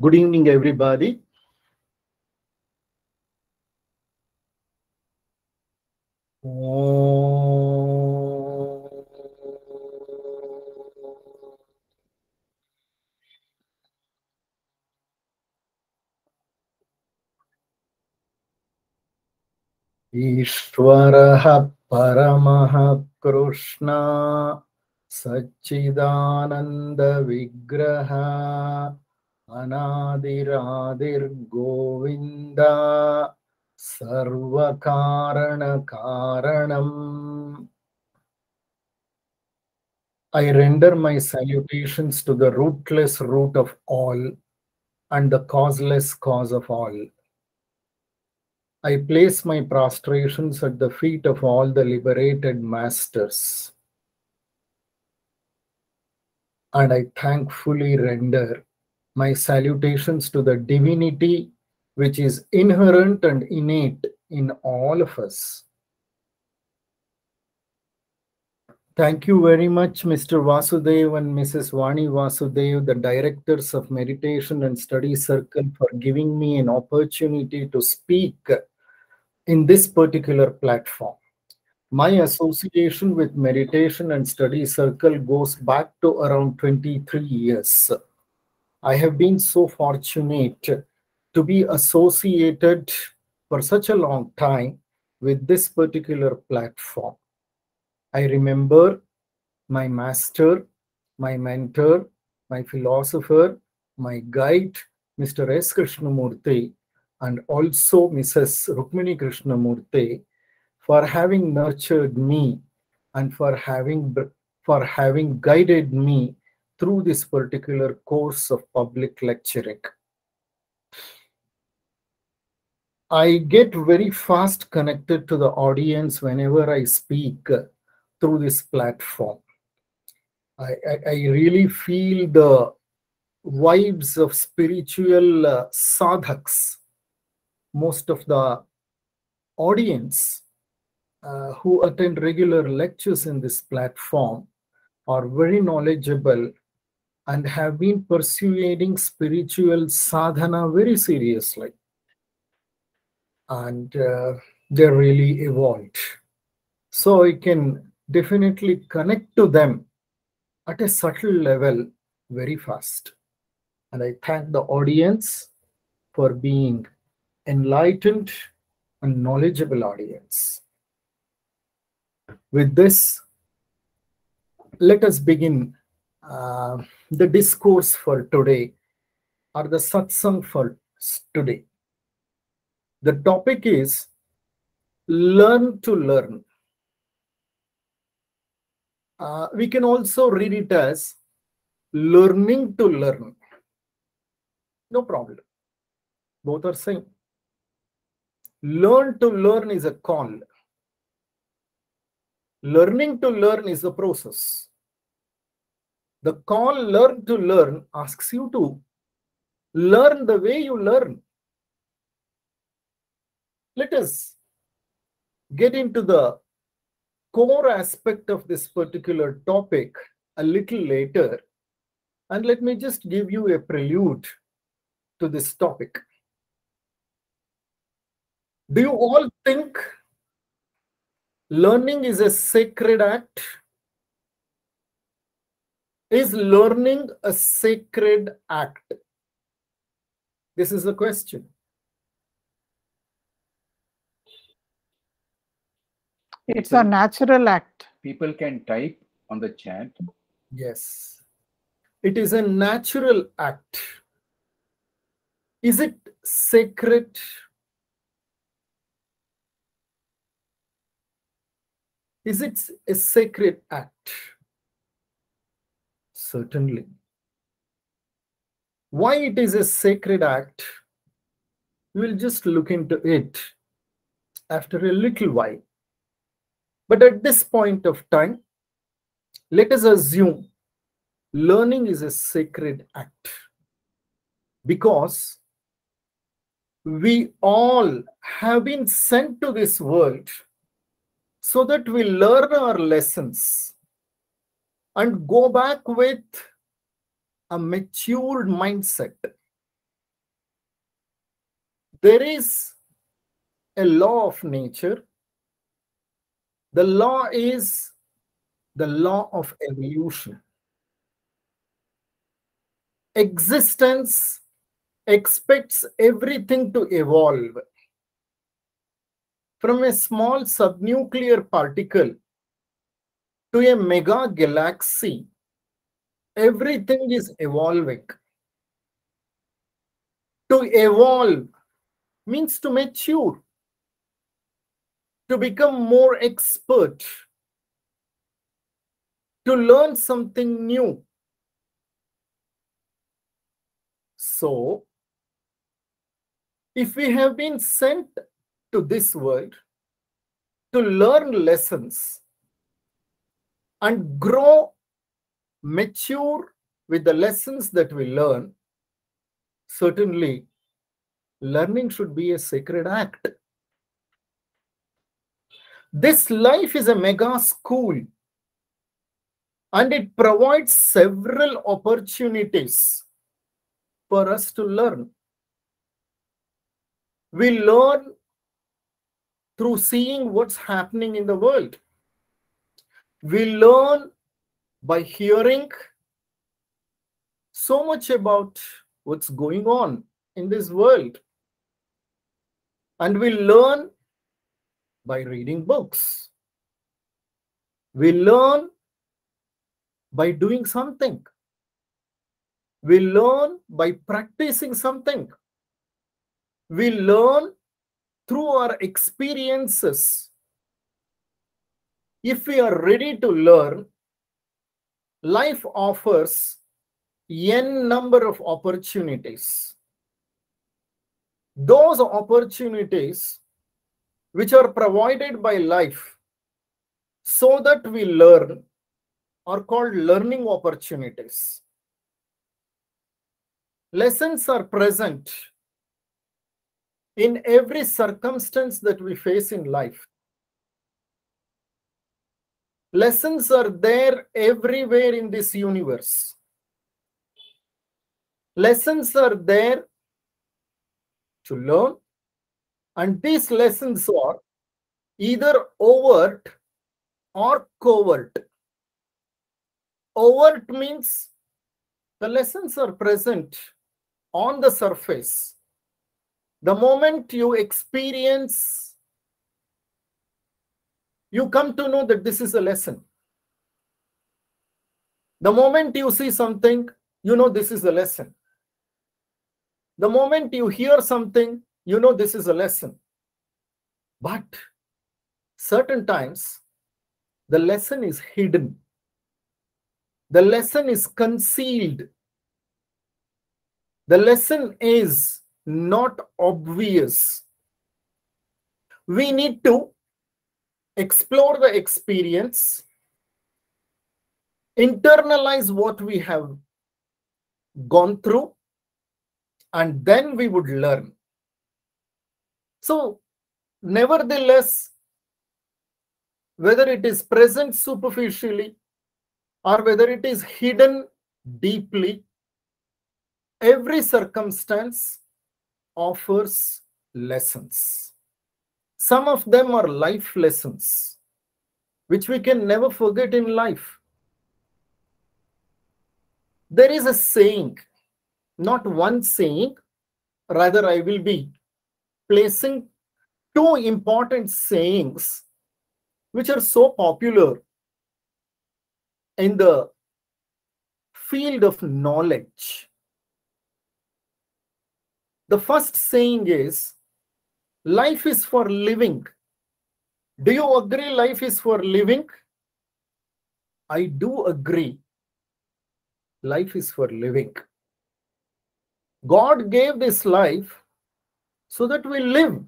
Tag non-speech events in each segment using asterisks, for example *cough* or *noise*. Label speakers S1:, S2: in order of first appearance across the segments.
S1: Good evening, everybody. ईश्वरः परमः Krishna सच्चिदानन्दविग्रह अनादिरादिर्गोविन्द सर्वकारणकारणम् I render my salutations to the rootless root of all and the causeless cause of all. I place my prostrations at the feet of all the liberated masters. And I thankfully render my salutations to the divinity which is inherent and innate in all of us. Thank you very much, Mr. Vasudev and Mrs. Vani Vasudev, the directors of Meditation and Study Circle, for giving me an opportunity to speak in this particular platform. My association with Meditation and Study Circle goes back to around 23 years. I have been so fortunate to be associated for such a long time with this particular platform. I remember my master, my mentor, my philosopher, my guide, Mr. S. Krishnamurti, and also Mrs. Rukmini Krishnamurti for having nurtured me and for having for having guided me through this particular course of public lecturing. I get very fast connected to the audience whenever I speak through this platform. I, I, I really feel the vibes of spiritual uh, sadhaks. Most of the audience uh, who attend regular lectures in this platform are very knowledgeable and have been pursuing spiritual sadhana very seriously. And uh, they're really evolved. So I can definitely connect to them at a subtle level very fast. And I thank the audience for being enlightened and knowledgeable audience. With this, let us begin uh, the discourse for today or the satsang for today. The topic is learn to learn. Uh, we can also read it as learning to learn. No problem. Both are same. Learn to learn is a call. Learning to learn is a process. The call learn to learn asks you to learn the way you learn. Let us get into the core aspect of this particular topic a little later. And let me just give you a prelude to this topic. Do you all think learning is a sacred act? Is learning a sacred act? This is the question.
S2: It's a natural act.
S3: People can type on the chat.
S1: Yes. It is a natural act. Is it sacred? Is it a sacred act? Certainly. Why it is a sacred act? We'll just look into it after a little while. But at this point of time, let us assume learning is a sacred act because we all have been sent to this world so that we learn our lessons and go back with a matured mindset, there is a law of nature. The law is the law of evolution. Existence expects everything to evolve. From a small subnuclear particle to a mega galaxy, everything is evolving. To evolve means to mature, to become more expert, to learn something new. So, if we have been sent to this world to learn lessons and grow, mature with the lessons that we learn, certainly learning should be a sacred act. This life is a mega school and it provides several opportunities for us to learn. We learn through seeing what's happening in the world. We learn by hearing so much about what's going on in this world. And we learn by reading books. We learn by doing something. We learn by practicing something. We learn through our experiences. If we are ready to learn, life offers n number of opportunities. Those opportunities which are provided by life so that we learn are called learning opportunities. Lessons are present in every circumstance that we face in life. Lessons are there everywhere in this universe. Lessons are there to learn, and these lessons are either overt or covert. Overt means the lessons are present on the surface. The moment you experience, you come to know that this is a lesson. The moment you see something, you know this is a lesson. The moment you hear something, you know this is a lesson. But certain times, the lesson is hidden. The lesson is concealed. The lesson is not obvious. We need to explore the experience, internalize what we have gone through, and then we would learn. So, nevertheless, whether it is present superficially or whether it is hidden deeply, every circumstance offers lessons. Some of them are life lessons, which we can never forget in life. There is a saying, not one saying, rather, I will be placing two important sayings which are so popular in the field of knowledge. The first saying is life is for living. Do you agree life is for living? I do agree. Life is for living. God gave this life so that we live.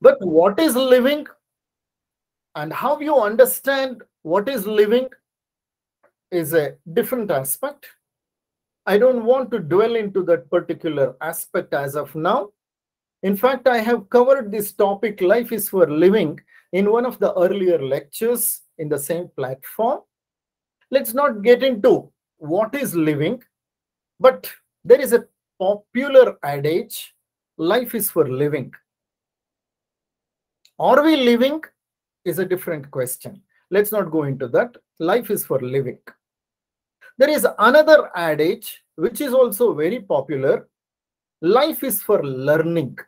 S1: But what is living and how you understand what is living is a different aspect. I don't want to dwell into that particular aspect as of now. In fact, I have covered this topic, life is for living, in one of the earlier lectures in the same platform. Let's not get into what is living, but there is a popular adage life is for living. Are we living? Is a different question. Let's not go into that. Life is for living. There is another adage which is also very popular. Life is for learning.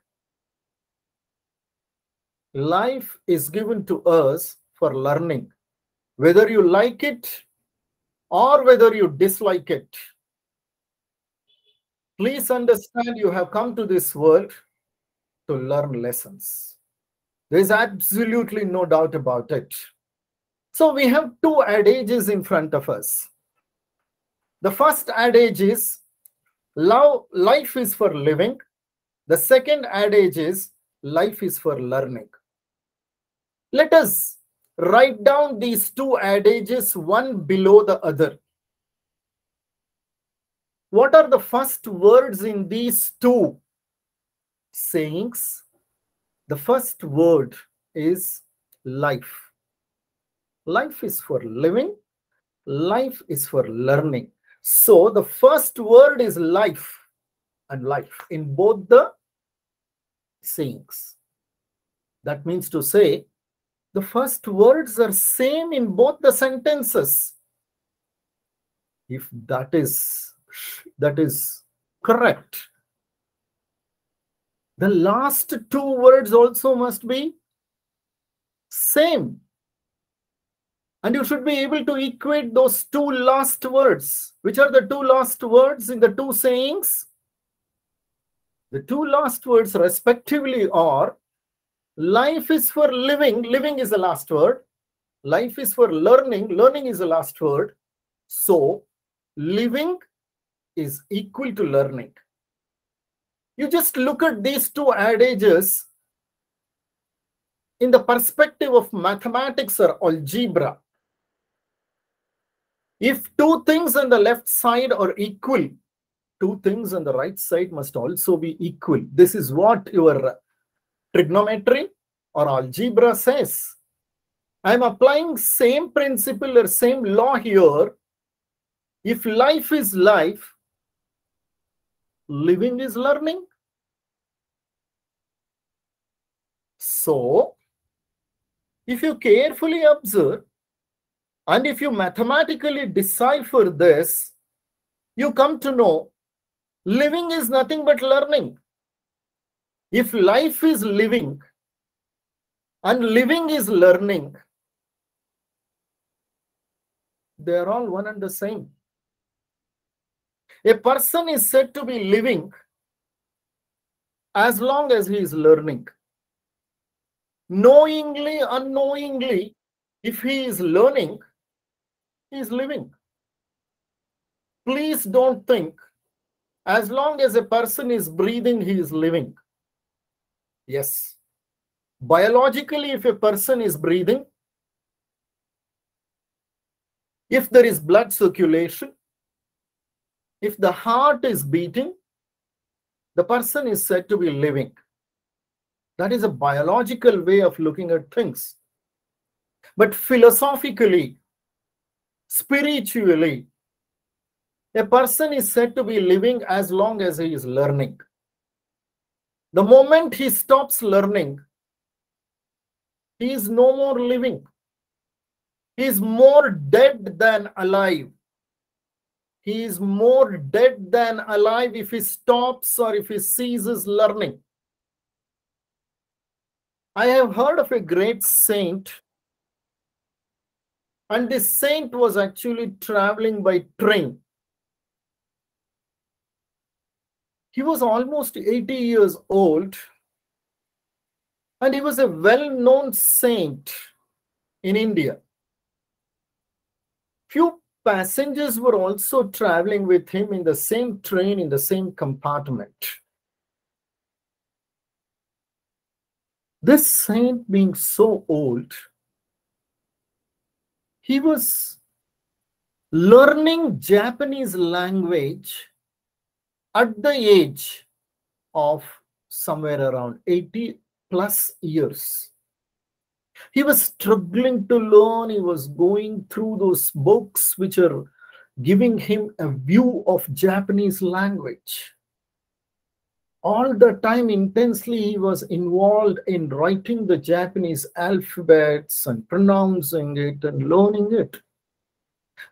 S1: Life is given to us for learning, whether you like it or whether you dislike it. Please understand you have come to this world to learn lessons. There is absolutely no doubt about it. So we have two adages in front of us. The first adage is love, life is for living. The second adage is life is for learning. Let us write down these two adages one below the other. What are the first words in these two sayings? The first word is life. Life is for living, life is for learning. So the first word is life and life in both the sayings. That means to say, the first words are same in both the sentences. If that is that is correct, the last two words also must be same. And you should be able to equate those two last words. Which are the two last words in the two sayings? The two last words respectively are life is for living, living is the last word. Life is for learning, learning is the last word. So, living is equal to learning. You just look at these two adages in the perspective of mathematics or algebra. If two things on the left side are equal, two things on the right side must also be equal. This is what your trigonometry or algebra says. I'm applying same principle or same law here. If life is life, living is learning. So, if you carefully observe and if you mathematically decipher this, you come to know living is nothing but learning. If life is living and living is learning, they are all one and the same. A person is said to be living as long as he is learning. Knowingly, unknowingly, if he is learning, is living. Please don't think as long as a person is breathing, he is living. Yes. Biologically, if a person is breathing, if there is blood circulation, if the heart is beating, the person is said to be living. That is a biological way of looking at things. But philosophically, spiritually, a person is said to be living as long as he is learning. The moment he stops learning, he is no more living. He is more dead than alive. He is more dead than alive if he stops or if he ceases learning. I have heard of a great saint, and this saint was actually traveling by train. He was almost 80 years old, and he was a well known saint in India. Few passengers were also traveling with him in the same train, in the same compartment. This saint, being so old, he was learning Japanese language at the age of somewhere around 80 plus years. He was struggling to learn, he was going through those books which are giving him a view of Japanese language. All the time intensely he was involved in writing the Japanese alphabets and pronouncing it and learning it.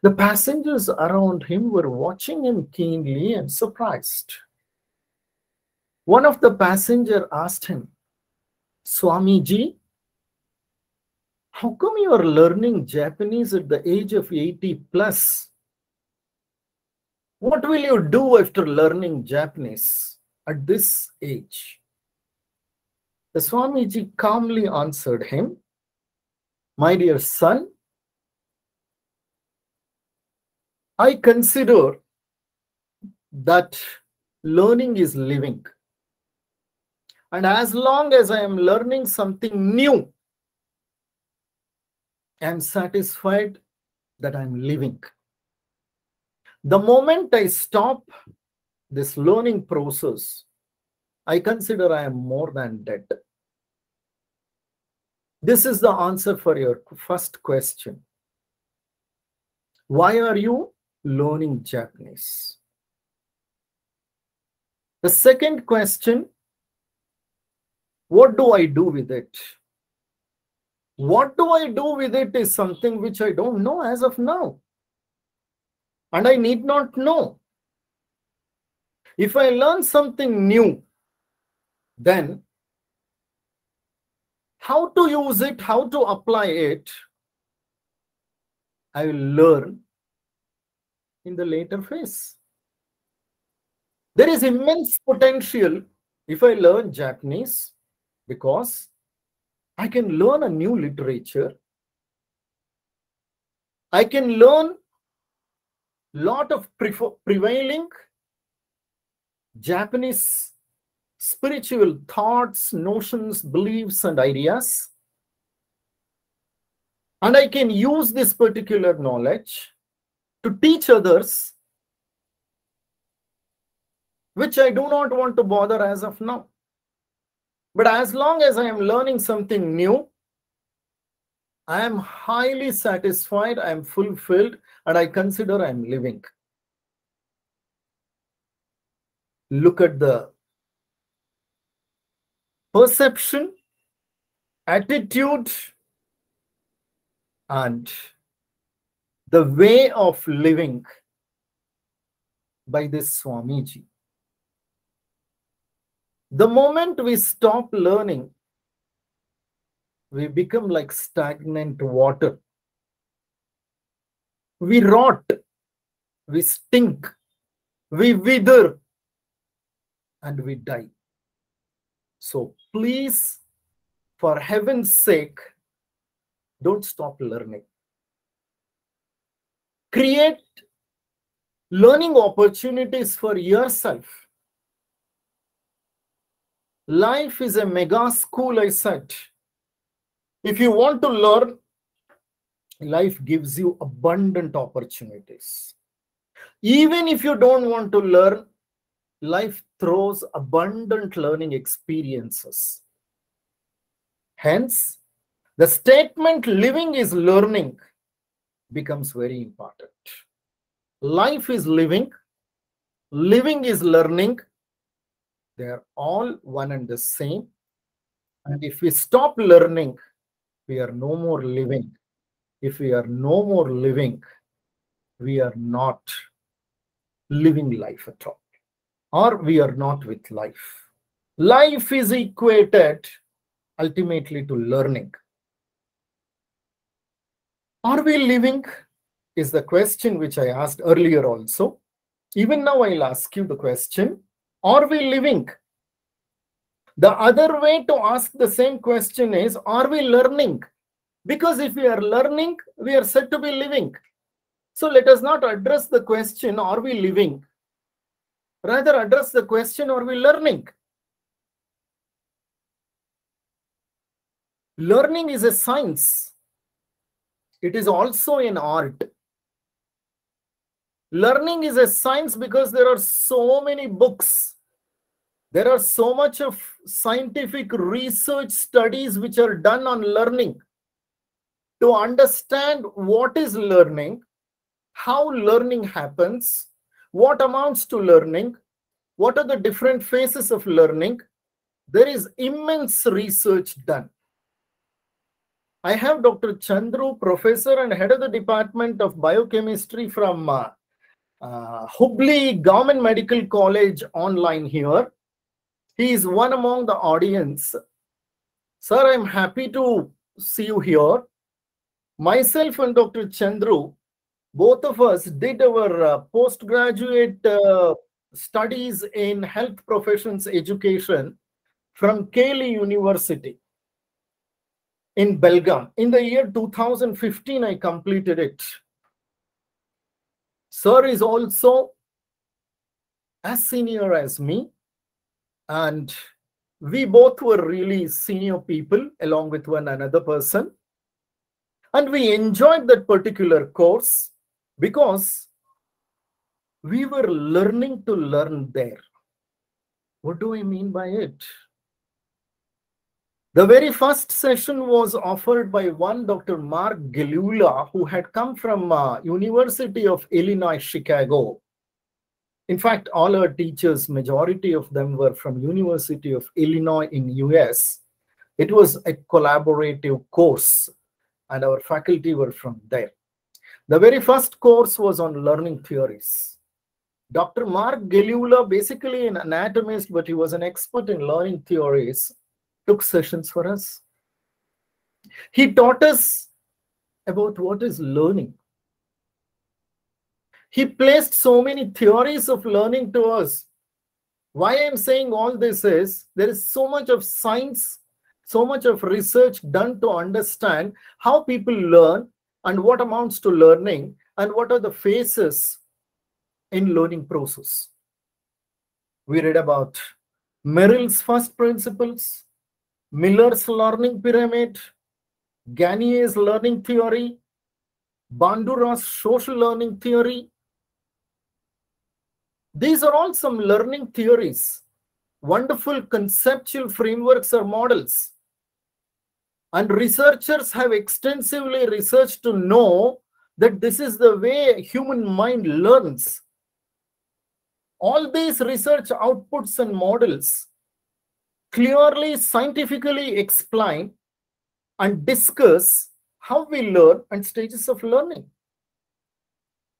S1: The passengers around him were watching him keenly and surprised. One of the passenger asked him, Swamiji, how come you are learning Japanese at the age of 80 plus? What will you do after learning Japanese at this age? The Swamiji calmly answered him, My dear son, I consider that learning is living. And as long as I am learning something new, I am satisfied that I'm living. The moment I stop this learning process, I consider I am more than dead. This is the answer for your first question. Why are you learning Japanese? The second question what do I do with it? What do I do with it is something which I don't know as of now. And I need not know. If I learn something new, then how to use it, how to apply it, I will learn in the later phase. There is immense potential if I learn Japanese because I can learn a new literature. I can learn lot of prevailing Japanese spiritual thoughts, notions, beliefs, and ideas. And I can use this particular knowledge to teach others, which I do not want to bother as of now. But as long as I am learning something new, I am highly satisfied, I am fulfilled, and I consider I am living. Look at the perception, attitude, and the way of living by this Swamiji. The moment we stop learning, we become like stagnant water. We rot, we stink, we wither, and we die. So please, for heaven's sake, don't stop learning. Create learning opportunities for yourself Life is a mega school, I said. If you want to learn, life gives you abundant opportunities. Even if you don't want to learn, life throws abundant learning experiences. Hence, the statement living is learning becomes very important. Life is living, living is learning, they are all one and the same. And if we stop learning, we are no more living. If we are no more living, we are not living life at all. Or we are not with life. Life is equated ultimately to learning. Are we living? Is the question which I asked earlier also. Even now, I'll ask you the question are we living? The other way to ask the same question is Are we learning? Because if we are learning, we are said to be living. So let us not address the question Are we living? Rather, address the question Are we learning? Learning is a science, it is also an art. Learning is a science because there are so many books. There are so much of scientific research studies which are done on learning. To understand what is learning how learning happens what amounts to learning What are the different phases of learning? There is immense research done. I have Dr. Chandru, professor and head of the Department of Biochemistry from uh, uh, Hubli Government Medical College online here. He is one among the audience. Sir, I'm happy to see you here. Myself and Dr. Chandru, both of us did our uh, postgraduate uh, studies in health professions education from KLE University in Belgaum. In the year 2015, I completed it. Sir is also as senior as me, and we both were really senior people along with one another person. And we enjoyed that particular course because we were learning to learn there. What do I mean by it? The very first session was offered by one Dr. Mark Gelula, who had come from uh, University of Illinois, Chicago. In fact, all our teachers, majority of them were from University of Illinois in US. It was a collaborative course, and our faculty were from there. The very first course was on learning theories. Dr. Mark Gelula, basically an anatomist, but he was an expert in learning theories, took sessions for us. He taught us about what is learning. He placed so many theories of learning to us. Why I'm saying all this is there is so much of science, so much of research done to understand how people learn and what amounts to learning and what are the phases in learning process. We read about Merrill's first principles, Miller's learning pyramid, Gagné's learning theory, Bandura's social learning theory. These are all some learning theories, wonderful conceptual frameworks or models. And researchers have extensively researched to know that this is the way human mind learns. All these research outputs and models clearly scientifically explain and discuss how we learn and stages of learning.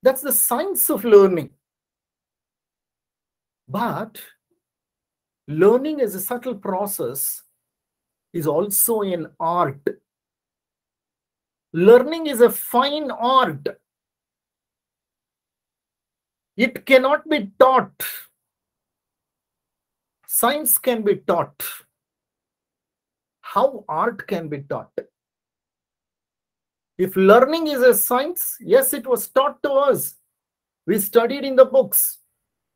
S1: That's the science of learning. But learning is a subtle process, is also an art. Learning is a fine art. It cannot be taught. Science can be taught. How art can be taught? If learning is a science, yes, it was taught to us. We studied in the books.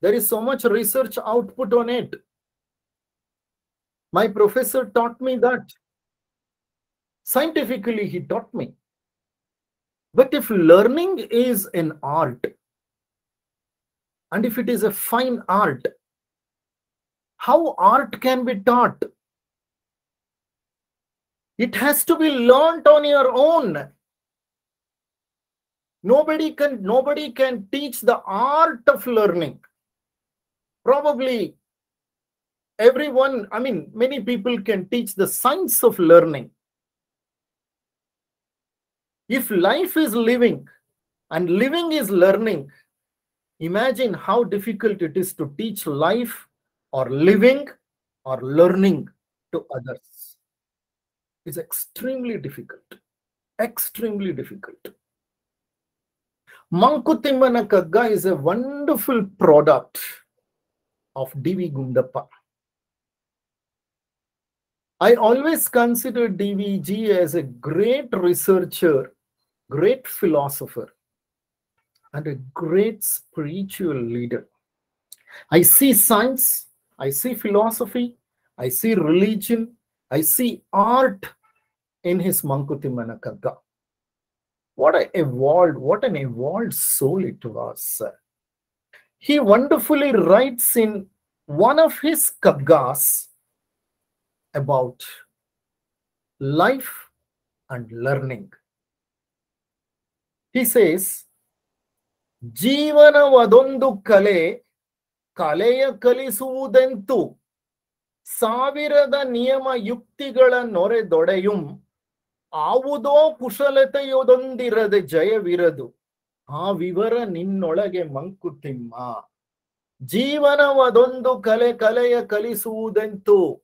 S1: There is so much research output on it. My professor taught me that. Scientifically, he taught me. But if learning is an art, and if it is a fine art, how art can be taught? It has to be learned on your own. Nobody can nobody can teach the art of learning. Probably everyone, I mean, many people can teach the science of learning. If life is living and living is learning, imagine how difficult it is to teach life or living or learning to others. It's extremely difficult. Extremely difficult. Mankutimmana Kagga is a wonderful product of D.V. Gundappa. I always consider DVG as a great researcher, great philosopher, and a great spiritual leader. I see science, I see philosophy, I see religion, I see art in his Mankutimmana Kagga. What a evolved, what an evolved soul it was. He wonderfully writes in one of his Kaggas about life and learning. He says, ಜೀವನವದೊಂದು ಕಲೆ ಕಲೆಯ ಕಲಿಸುವುದೆಂತು. ಸಾವಿರದ ನಿಯಮ ಯುಕ್ತಿಗಳ ನೊರೆದೊಡೆಯುಂ. ಆವುದೋ ಕುಶಲತೆಯೊದೊಂದಿರದೆ ಜಯವಿರದು. ಆ ವಿವರ ನಿನ್ನೊಳಗೆ ಮಂಕುತಿಮ್ಮ. ಜೀವನವದೊಂದು ಕಲೆ ಕಲೆಯ ಕಲಿಸುವುದೆಂತು.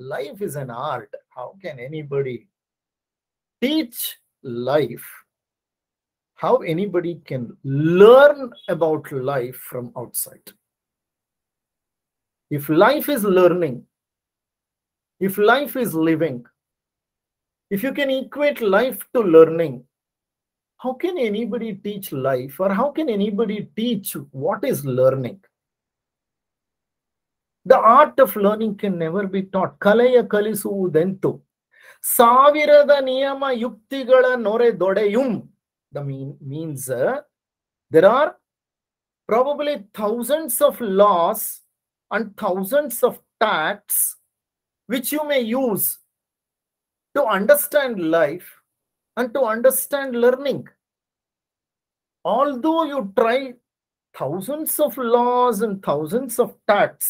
S1: life is an art. How can anybody teach life? How anybody can learn about life from outside? If life is learning, if life is living, if you can equate life to learning, how can anybody teach life or how can anybody teach what is learning? The art of learning can never be taught. ಕಲೆಯ ಕಲಿಸುವುದೆಂತು ಸಾವಿರದ ನಿಯಮ ಯುಕ್ತಿಗಳ ನೊರೆದೊಡೆಯುಂ the mean means uh, there are probably thousands of laws and thousands of tacts which you may use to understand life and to understand learning although you try thousands of laws and thousands of tacts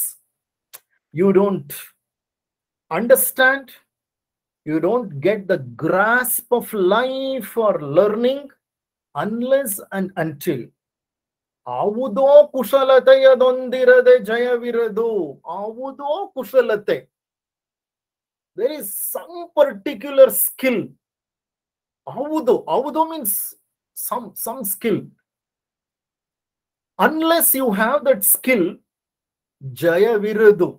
S1: you don't understand you don't get the grasp of life or learning unless and until ಆವುದೋ ಕುಶಲತೆಯದೊಂದಿರದೆ ಜಯವಿರದು ಆವುದೋ ಕುಶಲತೆ there is some particular skill ಆವುದು ಆವುದು means some some skill unless you have that skill ಜಯವಿರದು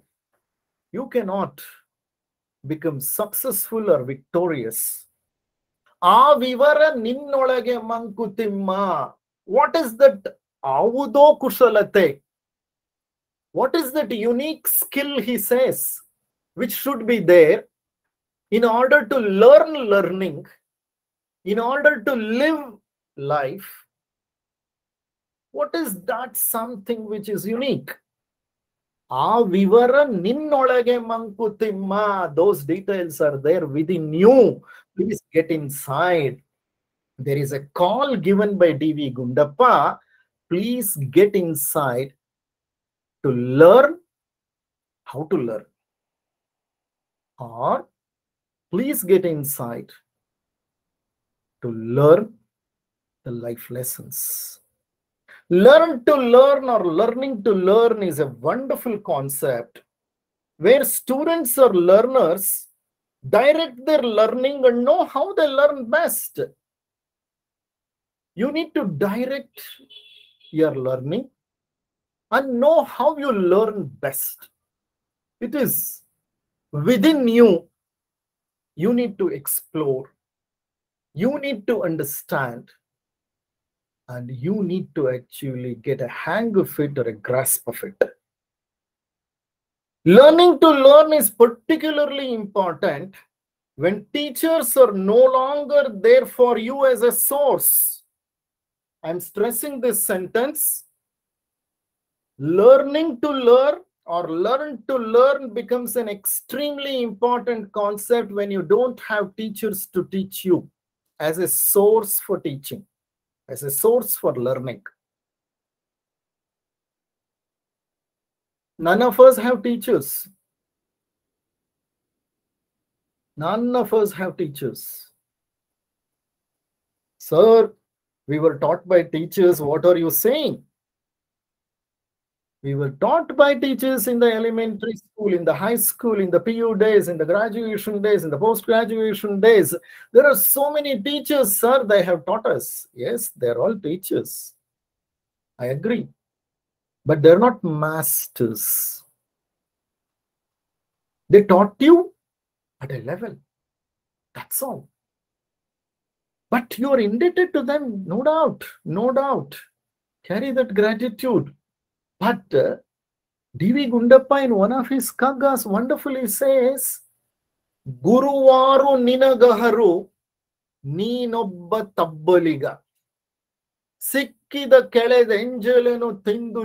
S1: you cannot become successful R victorious ಆ ವಿವರ ನಿನ್ನೊಳಗೆ Mankutimma what is that ಯಾವುದೋ ಕುಶಲತೆ what is that unique skill he says which should be there in order to learn learning in order to live life what is that something which is unique ಆ ವಿವರ ನಿನ್ನೊಳಗೆ Mankutimma those details are there with in you please get inside. There is a call given by D.V. Gundappa. Please get inside to learn how to learn. Or please get inside to learn the life lessons. Learn to learn or learning to learn is a wonderful concept where students or learners direct their learning and know how they learn best. You need to direct your learning and know how you learn best. It is within you. You need to explore, you need to understand, and you need to actually get a hang of it or a grasp of it. Learning to learn is particularly important when teachers are no longer there for you as a source. I'm stressing this sentence. Learning to learn or learn to learn becomes an extremely important concept when you don't have teachers to teach you as a source for teaching, as a source for learning. None of us have teachers. None of us have teachers. Sir, we were taught by teachers. What are you saying? We were taught by teachers in the elementary school, in the high school, in the PU days, in the graduation days, in the post graduation days. There are so many teachers, sir, they have taught us. Yes, they're all teachers. I agree but they're not masters. They taught you at a level. That's all. But you're indebted to them, no doubt, no doubt. Carry that gratitude. But uh, D.V. Gundappa in one of his kagas wonderfully says, ಗುರುವಾರು ನಿನಗಹರು ನೀನೊಬ್ಬ ತಬ್ಬಲಿಗ ಸಿಕ್ಕಿದ ಕೆಳೆದೆಂಜಲನು ತಿಂದು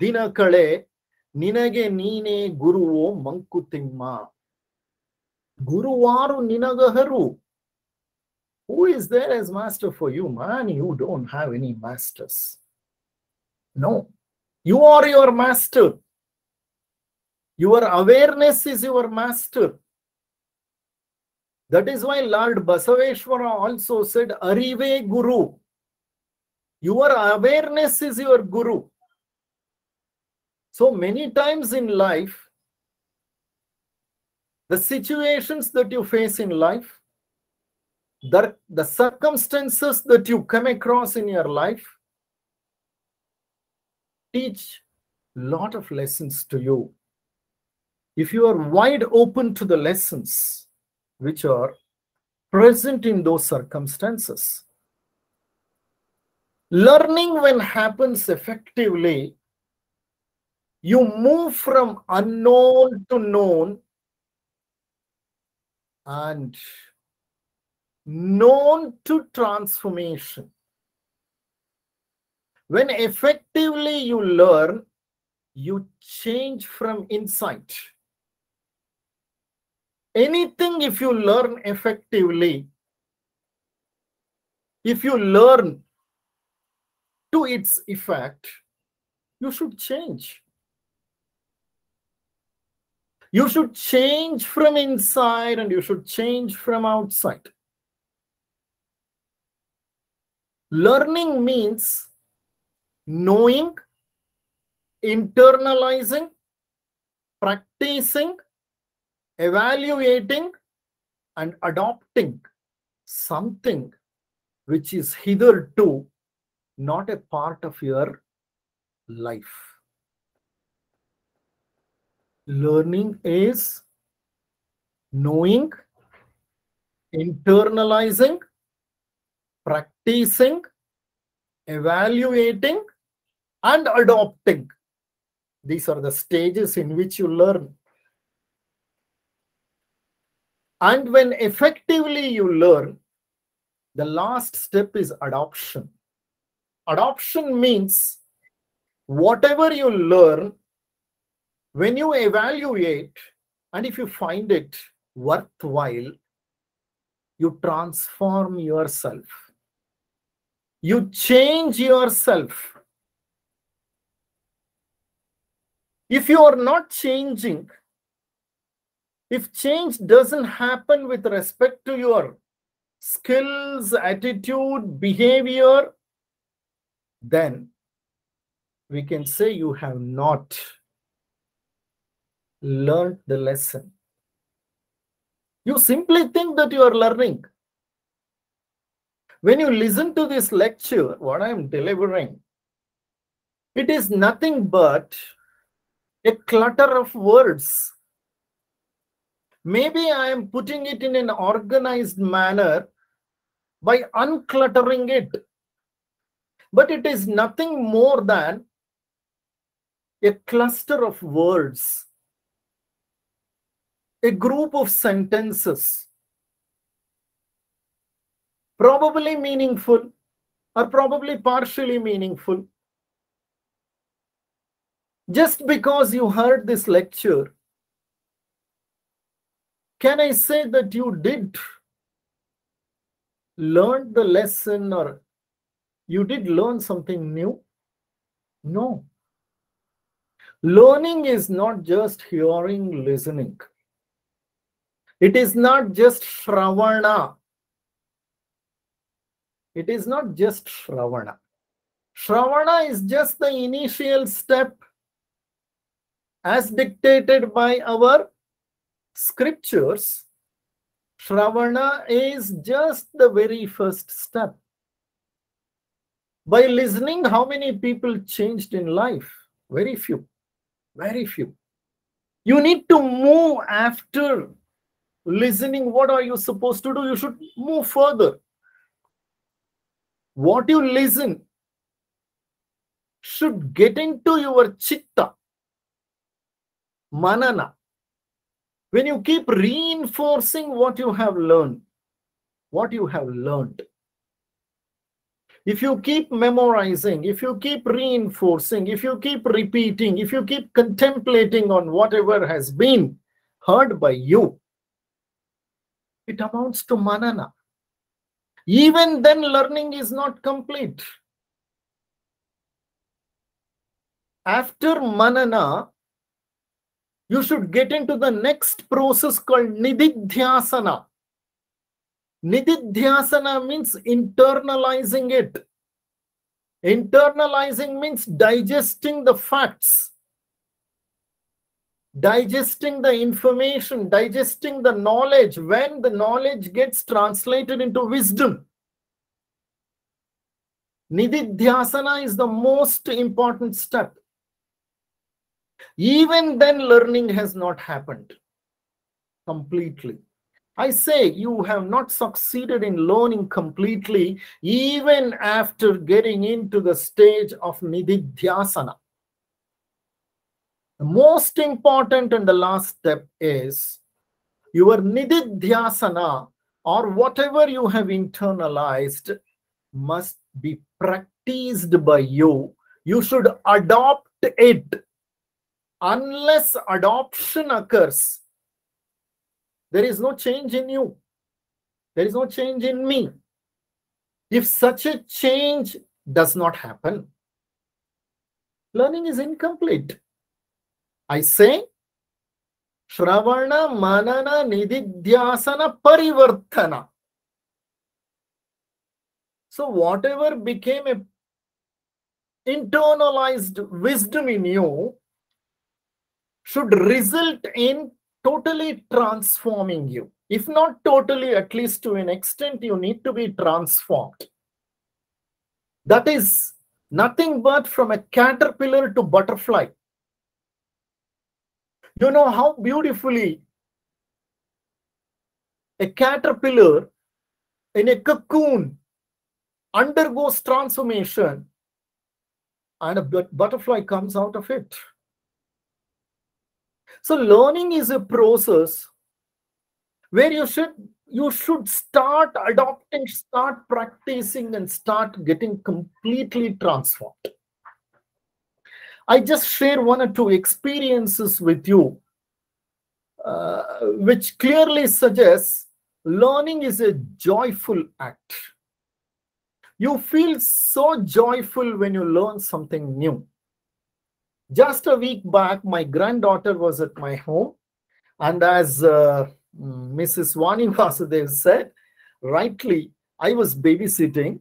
S1: ದಿನ ಕಳೆ ನಿನಗೆ ನೀನೇ ಗುರುವೋ Mankutimma ಗುರುವಾರು ನಿನಗಹರು Who is there as master for you, man? You don't have any masters. No. You are your master. Your awareness is your master. That is why Lord Basaveshwara also said, Arive Guru. Your awareness is your Guru. So many times in life, the situations that you face in life, the, the circumstances that you come across in your life, teach lot of lessons to you. If you are wide open to the lessons which are present in those circumstances, learning when happens effectively you move from unknown to known and known to transformation. When effectively you learn, you change from inside. Anything, if you learn effectively, if you learn to its effect, you should change. You should change from inside and you should change from outside. Learning means knowing, internalizing, practicing, evaluating, and adopting something which is hitherto not a part of your life. Learning is knowing, internalizing, practicing, evaluating, and adopting. These are the stages in which you learn. And when effectively you learn, the last step is adoption. Adoption means whatever you learn, when you evaluate, and if you find it worthwhile, you transform yourself. You change yourself. If you are not changing, if change doesn't happen with respect to your skills, attitude, behavior, then we can say you have not learned the lesson. You simply think that you are learning. When you listen to this lecture, what I am delivering, it is nothing but a clutter of words. Maybe I am putting it in an organized manner by uncluttering it. But it is nothing more than a cluster of words, a group of sentences, probably meaningful or probably partially meaningful. Just because you heard this lecture, can I say that you did learn the lesson or you did learn something new? No. Learning is not just hearing, listening. It is not just Shravana. It is not just Shravana. Shravana is just the initial step as dictated by our scriptures. Shravana is just the very first step. By listening, how many people changed in life? Very few. Very few. You need to move after listening. What are you supposed to do? You should move further. What you listen should get into your chitta, manana. When you keep reinforcing what you have learned, what you have learned, if you keep memorizing, if you keep reinforcing, if you keep repeating, if you keep contemplating on whatever has been heard by you, it amounts to manana. Even then, learning is not complete. after manana, you should get into the next process called nididhyasana. Nididhyasana means internalizing it. Internalizing means digesting the facts, digesting the information, digesting the knowledge. When the knowledge gets translated into wisdom, Nididhyasana is the most important step. Even then, learning has not happened completely. I say you have not succeeded in learning completely, even after getting into the stage of Nididhyasana. The most important and the last step is your Nididhyasana or whatever you have internalized must be practiced by you. You should adopt it. Unless adoption occurs, there is no change in you. There is no change in me. If such a change does not happen, learning is incomplete. I say, Shravana Manana Nididhyasana Parivartana. So whatever became a internalized wisdom in you should result in totally transforming you. If not totally, at least to an extent, you need to be transformed. That is nothing but from a caterpillar to butterfly. You know how beautifully a caterpillar in a cocoon undergoes transformation and a butterfly comes out of it. So learning is a process where you should you should start adopting, start practicing, and start getting completely transformed. I just share one or two experiences with you, uh, which clearly suggests learning is a joyful act. You feel so joyful when you learn something new. Just a week back, my granddaughter was at my home, and as uh, Mrs. Vani *laughs* Vasudev said, rightly, I was babysitting,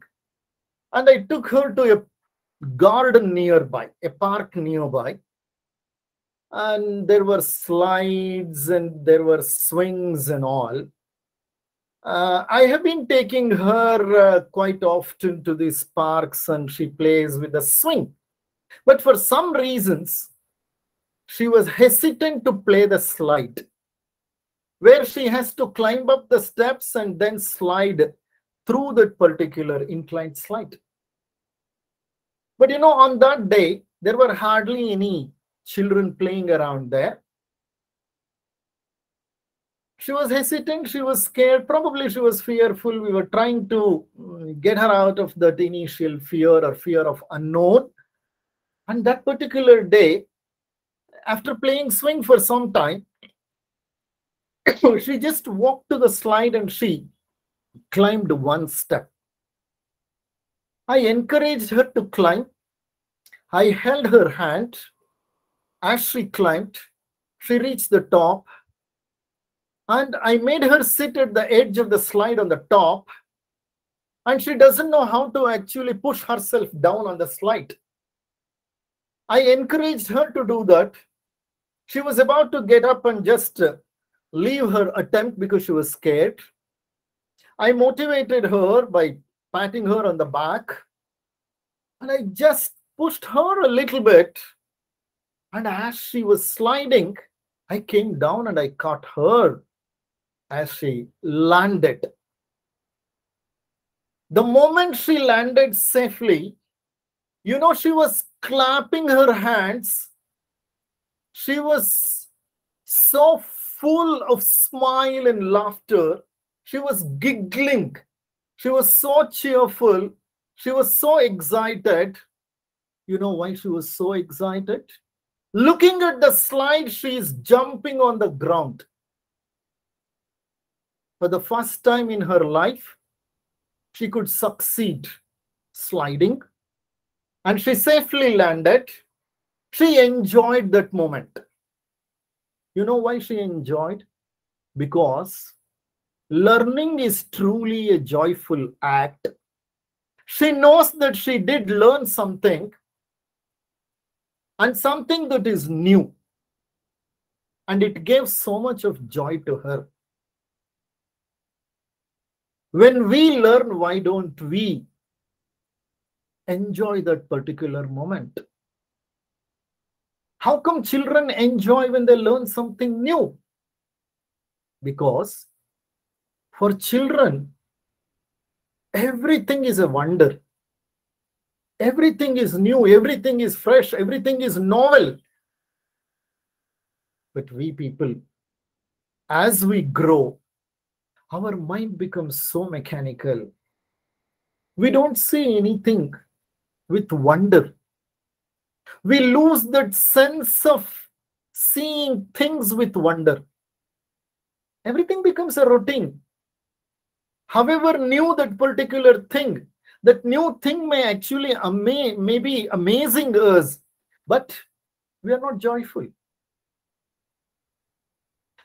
S1: and I took her to a garden nearby, a park nearby, and there were slides and there were swings and all. Uh, I have been taking her uh, quite often to these parks and she plays with the swing. But for some reasons, she was hesitant to play the slide, where she has to climb up the steps and then slide through that particular inclined slide. But you know, on that day, there were hardly any children playing around there. She was hesitant, she was scared, probably she was fearful. We were trying to mm, get her out of that initial fear or fear of unknown. And that particular day, after playing swing for some time, *coughs* she just walked to the slide and she climbed one step. I encouraged her to climb. I held her hand. As she climbed, she reached the top. And I made her sit at the edge of the slide on the top. And she doesn't know how to actually push herself down on the slide. I encouraged her to do that. She was about to get up and just leave her attempt because she was scared. I motivated her by patting her on the back. And I just pushed her a little bit. And as she was sliding, I came down and I caught her as she landed. The moment she landed safely, you know, she was clapping her hands. She was so full of smile and laughter. She was giggling. She was so cheerful. She was so excited. You know why she was so excited? Looking at the slide, she is jumping on the ground. For the first time in her life, she could succeed sliding and she safely landed. She enjoyed that moment. You know why she enjoyed? Because learning is truly a joyful act. She knows that she did learn something and something that is new. And it gave so much of joy to her. When we learn, why don't we enjoy that particular moment? How come children enjoy when they learn something new? Because for children, everything is a wonder. Everything is new, everything is fresh, everything is novel. But we people, as we grow, our mind becomes so mechanical. We don't see anything with wonder. We lose that sense of seeing things with wonder. Everything becomes a routine. However, new that particular thing, that new thing may actually ama- may be amazing us, but we are not joyful.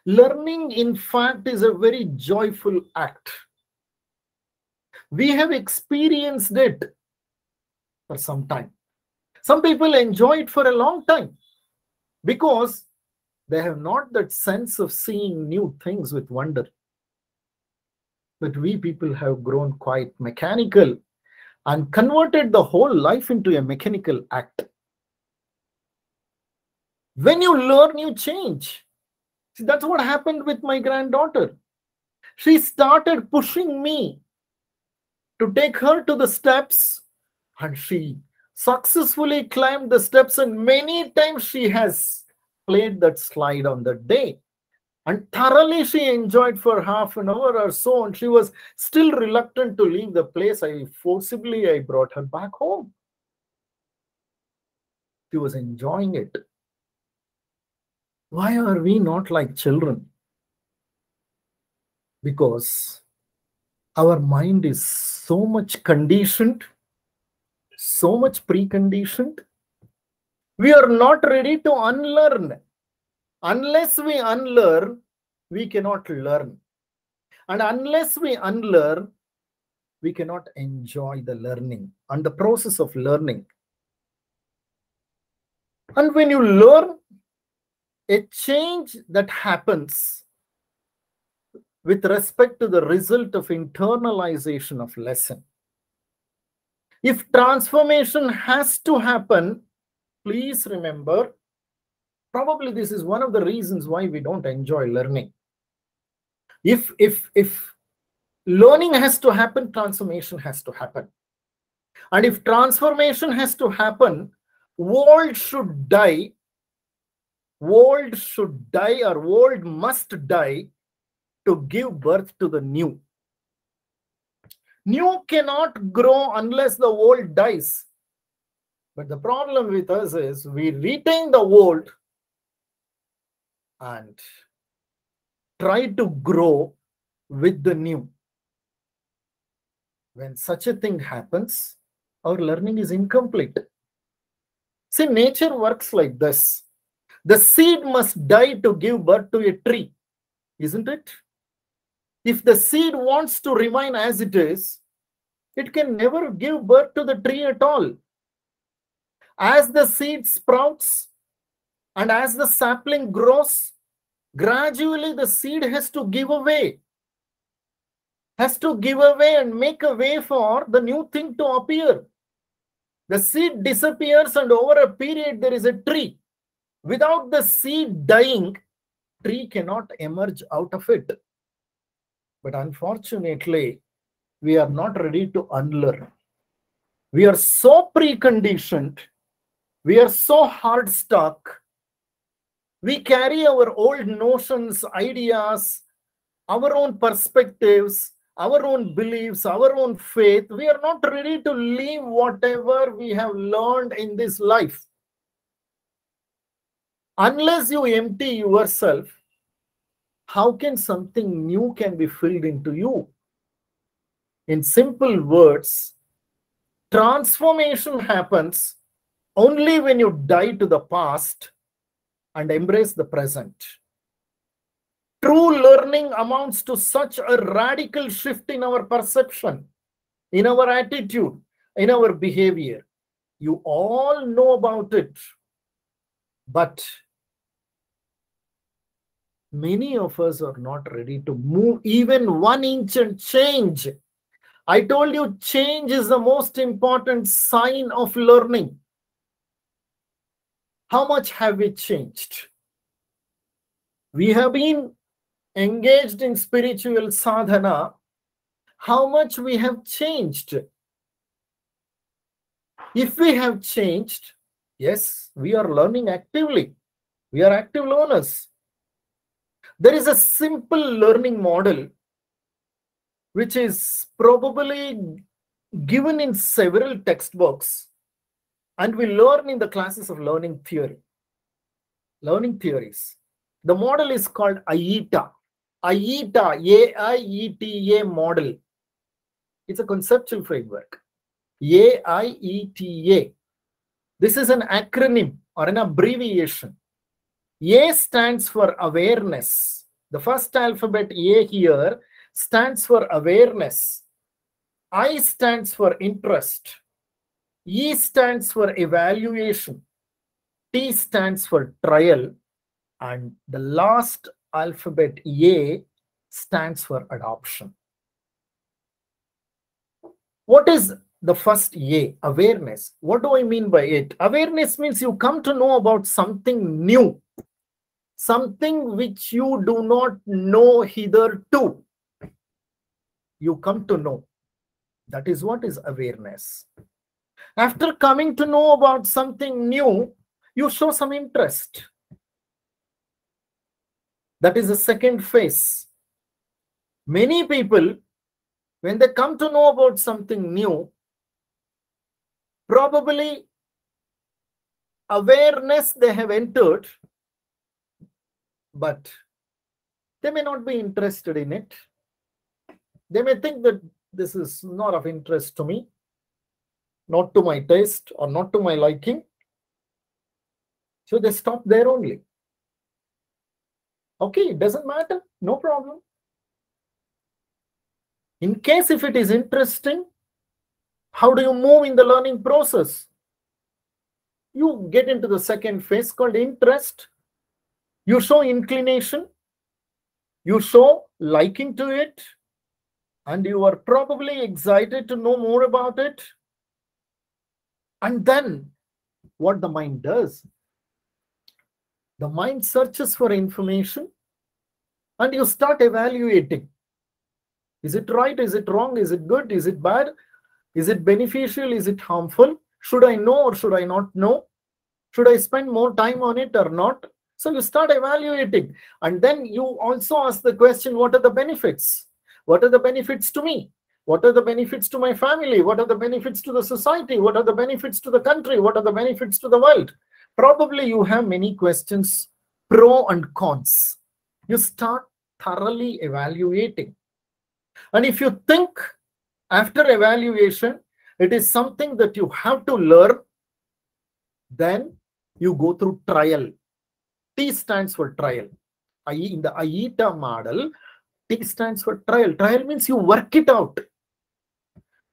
S1: Learning, in fact, is a very joyful act. We have experienced it for some time. Some people enjoy it for a long time because they have not that sense of seeing new things with wonder. But we people have grown quite mechanical and converted the whole life into a mechanical act. When you learn, you change. See, that's what happened with my granddaughter. She started pushing me to take her to the steps, and she successfully climbed the steps, and many times she has played that slide on that day. And thoroughly she enjoyed for half an hour or so, and she was still reluctant to leave the place. I forcibly I brought her back home. She was enjoying it. Why are we not like children? Because our mind is so much conditioned, so much preconditioned. We are not ready to unlearn. Unless we unlearn, we cannot learn. And unless we unlearn, we cannot enjoy the learning and the process of learning. And when you learn, a change that happens with respect to the result of internalization of lesson. If transformation has to happen, please remember, probably this is one of the reasons why we don't enjoy learning. If if if learning has to happen, transformation has to happen. And if transformation has to happen, world should die world should die or world must die to give birth to the new. New cannot grow unless the old dies. But the problem with us is we retain the old and try to grow with the new. When such a thing happens, our learning is incomplete. See, nature works like this the seed must die to give birth to a tree, isn't it? If the seed wants to remain as it is, it can never give birth to the tree at all. As the seed sprouts and as the sapling grows, gradually the seed has to give away, has to give away and make a way for the new thing to appear. The seed disappears, and over a period, there is a tree without the seed dying tree cannot emerge out of it but unfortunately we are not ready to unlearn. We are so preconditioned. We are so hard stuck. We carry our old notions ideas our own perspectives our own beliefs our own faith. We are not ready to leave whatever we have learned in this life. Unless you empty yourself how can something new can be filled into you in simple words transformation happens only when you die to the past and embrace the present. True learning amounts to such a radical shift in our perception, in our attitude, in our behavior. You all know about it. But many of us are not ready to move even one inch and change. I told you, change is the most important sign of learning. How much have we changed? We have been engaged in spiritual sadhana. How much we have changed? If we have changed, yes, we are learning actively. We are active learners. There is a simple learning model which is probably given in several textbooks and we learn in the classes of learning theory learning theories. The model is called aita aita a-i-e-t-a model. It's a conceptual framework. A-i-e-t-a this is an acronym or an abbreviation. A stands for awareness. The first alphabet a here stands for awareness i stands for interest E stands for evaluation, T stands for trial, and the last alphabet A stands for adoption. What is the first A? Awareness. What do I mean by it? Awareness means you come to know about something new, something which you do not know hitherto. You come to know. That is what is awareness. After coming to know about something new, you show some interest. That is the second phase. Many people, when they come to know about something new, probably awareness they have entered, but they may not be interested in it. They may think that this is not of interest to me not to my taste or not to my liking. So they stop there only. Okay, it doesn't matter, no problem. In case if it is interesting, how do you move in the learning process? You get into the second phase called interest. You show inclination, you show liking to it, and you are probably excited to know more about it and then what the mind does, the mind searches for information and you start evaluating. Is it right? Is it wrong? Is it good? Is it bad? Is it beneficial? Is it harmful? Should I know or should I not know? Should I spend more time on it or not? So you start evaluating. And then you also ask the question what are the benefits? What are the benefits to me? What are the benefits to my family? What are the benefits to the society? What are the benefits to the country? What are the benefits to the world? Probably you have many questions, pro and cons. You start thoroughly evaluating. And if you think after evaluation, it is something that you have to learn, then you go through trial. T stands for trial. I.e. in the AITA model, T stands for trial. Trial means you work it out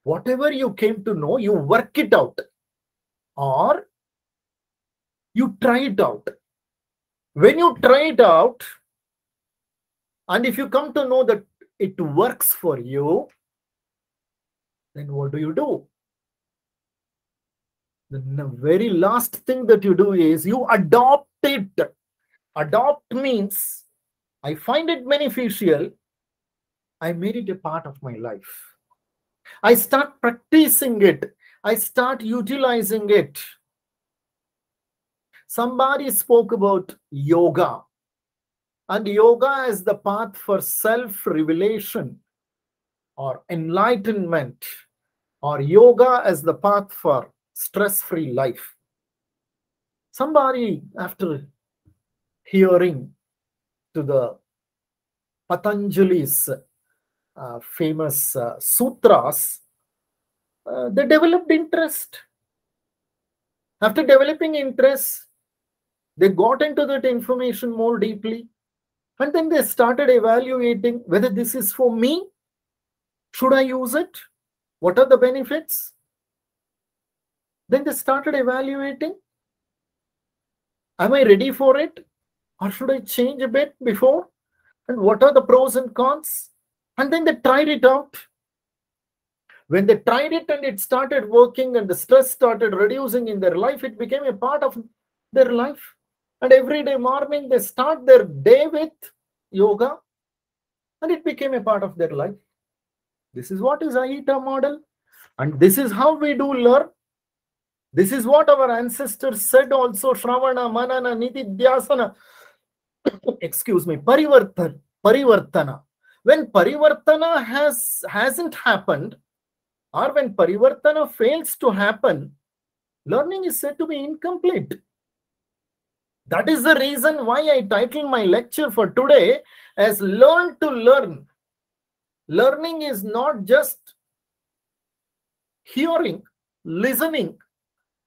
S1: whatever you came to know, you work it out or you try it out. When you try it out, and if you come to know that it works for you, then what do you do? The very last thing that you do is you adopt it. Adopt means I find it beneficial. I made it a part of my life. I start practicing it. I start utilizing it. Somebody spoke about yoga. And yoga is the path for self revelation or enlightenment, or yoga as the path for stress free life. Somebody, after hearing to the Patanjali's famous uh, sutras, uh, they developed interest. After developing interest, they got into that information more deeply. And then they started evaluating whether this is for me. Should I use it? What are the benefits? Then they started evaluating. Am I ready for it? Or should I change a bit before? And what are the pros and cons? And then they tried it out. When they tried it and it started working and the stress started reducing in their life, it became a part of their life. And every day morning, they start their day with yoga and it became a part of their life. This is what is AITA model. And this is how we do learn. This is what our ancestors said also Shravana, Manana, Nididhyasana. *coughs* Excuse me, Parivartana. Parivartana. When Parivartana has, hasn't happened, or when Parivartana fails to happen, learning is said to be incomplete. That is the reason why I titled my lecture for today as Learn to Learn. Learning is not just hearing, listening,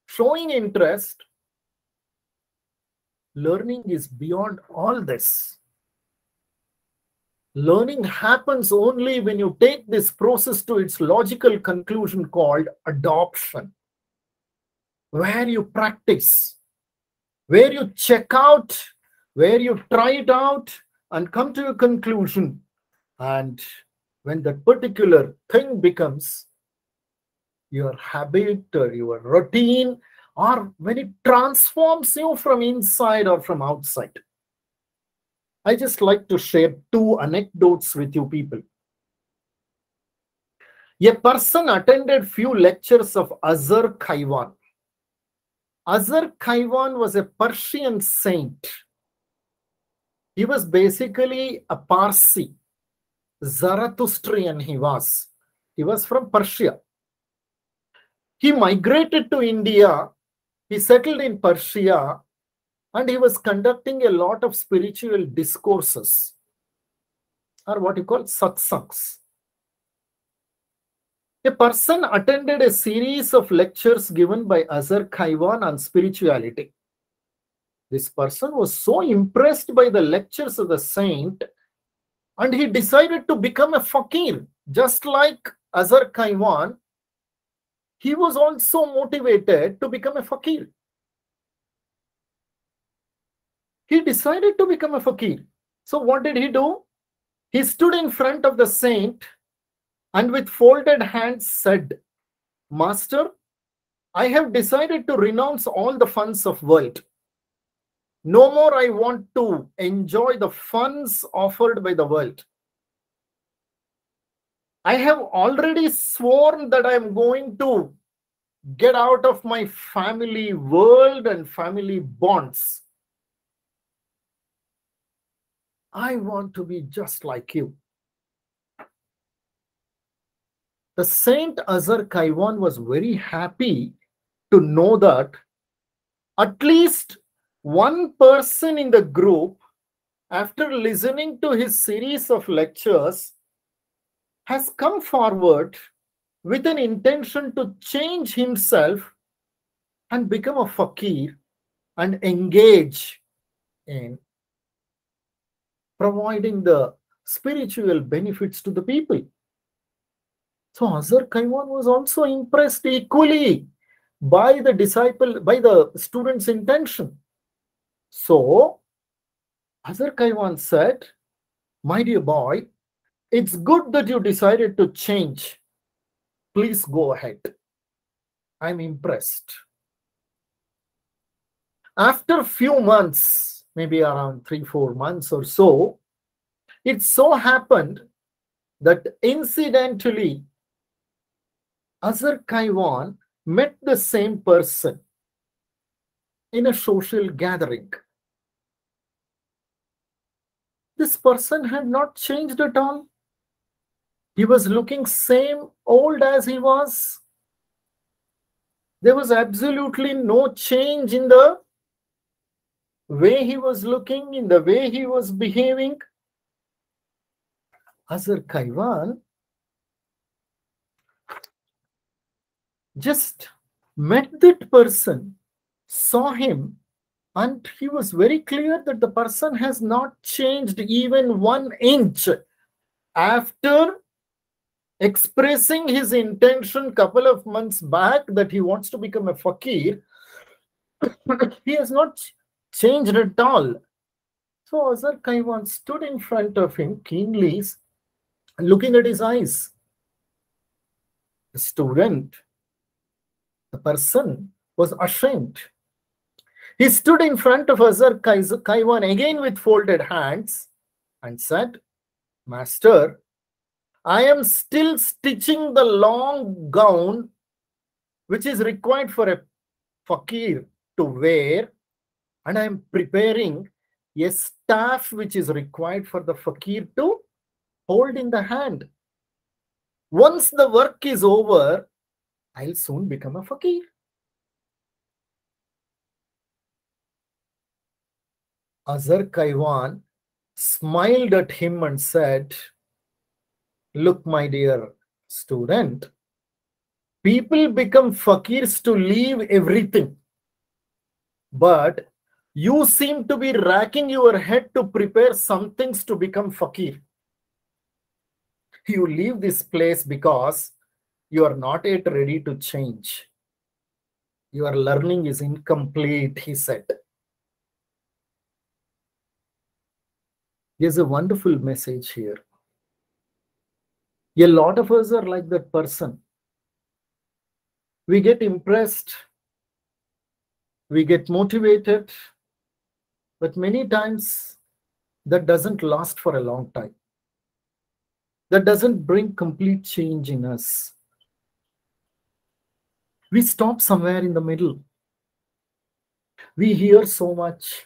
S1: showing interest. Learning is beyond all this. Learning happens only when you take this process to its logical conclusion called adoption, where you practice where you check out, where you try it out and come to a conclusion. And when that particular thing becomes your habit or your routine, or when it transforms you from inside or from outside. I just like to share two anecdotes with you people. A person attended few lectures of Azar Kaiwan Azar Kaiwan was a Persian saint. He was basically a Parsi, Zarathustrian he was. He was from Persia. He migrated to India, he settled in Persia, and he was conducting a lot of spiritual discourses, or what you call satsangs a person attended a series of lectures given by Azar Kaiwan on spirituality. This person was so impressed by the lectures of the saint and he decided to become a fakir. Just like Azar Kaiwan, he was also motivated to become a fakir. He decided to become a fakir. So what did he do? He stood in front of the saint and with folded hands said, Master, I have decided to renounce all the funds of world. No more I want to enjoy the funds offered by the world. I have already sworn that I am going to get out of my family world and family bonds. I want to be just like you. the Saint Azar Kaiwan was very happy to know that at least one person in the group, after listening to his series of lectures, has come forward with an intention to change himself and become a fakir and engage in providing the spiritual benefits to the people. So Azar Kaiwan was also impressed equally by the disciple, by the student's intention. So Azar Kaiwan said, My dear boy, it's good that you decided to change. Please go ahead. I'm impressed. After a few months, maybe around three, four months or so, it so happened that incidentally Azar Kaiwan met the same person in a social gathering. This person had not changed at all. He was looking same old as he was. There was absolutely no change in the way he was looking, in the way he was behaving. Azar Kaiwan just met that person saw him and he was very clear that the person has not changed even one inch after expressing his intention couple of months back that he wants to become a fakir *coughs* he has not changed at all. So azar kaiwan stood in front of him keenly looking at his eyes. The student the person was ashamed. He stood in front of Azar Kaiwan again with folded hands and said, Master, I am still stitching the long gown which is required for a fakir to wear, and I am preparing a staff which is required for the fakir to hold in the hand. Once the work is over, I'll soon become a fakir. Azar Kaiwan smiled at him and said, Look, my dear student, people become fakirs to leave everything. But you seem to be racking your head to prepare some things to become fakir. You leave this place because you are not yet ready to change. Your learning is incomplete, he said. There's a wonderful message here. A lot of us are like that person. We get impressed, we get motivated, but many times that doesn't last for a long time. That doesn't bring complete change in us. We stop somewhere in the middle. We hear so much.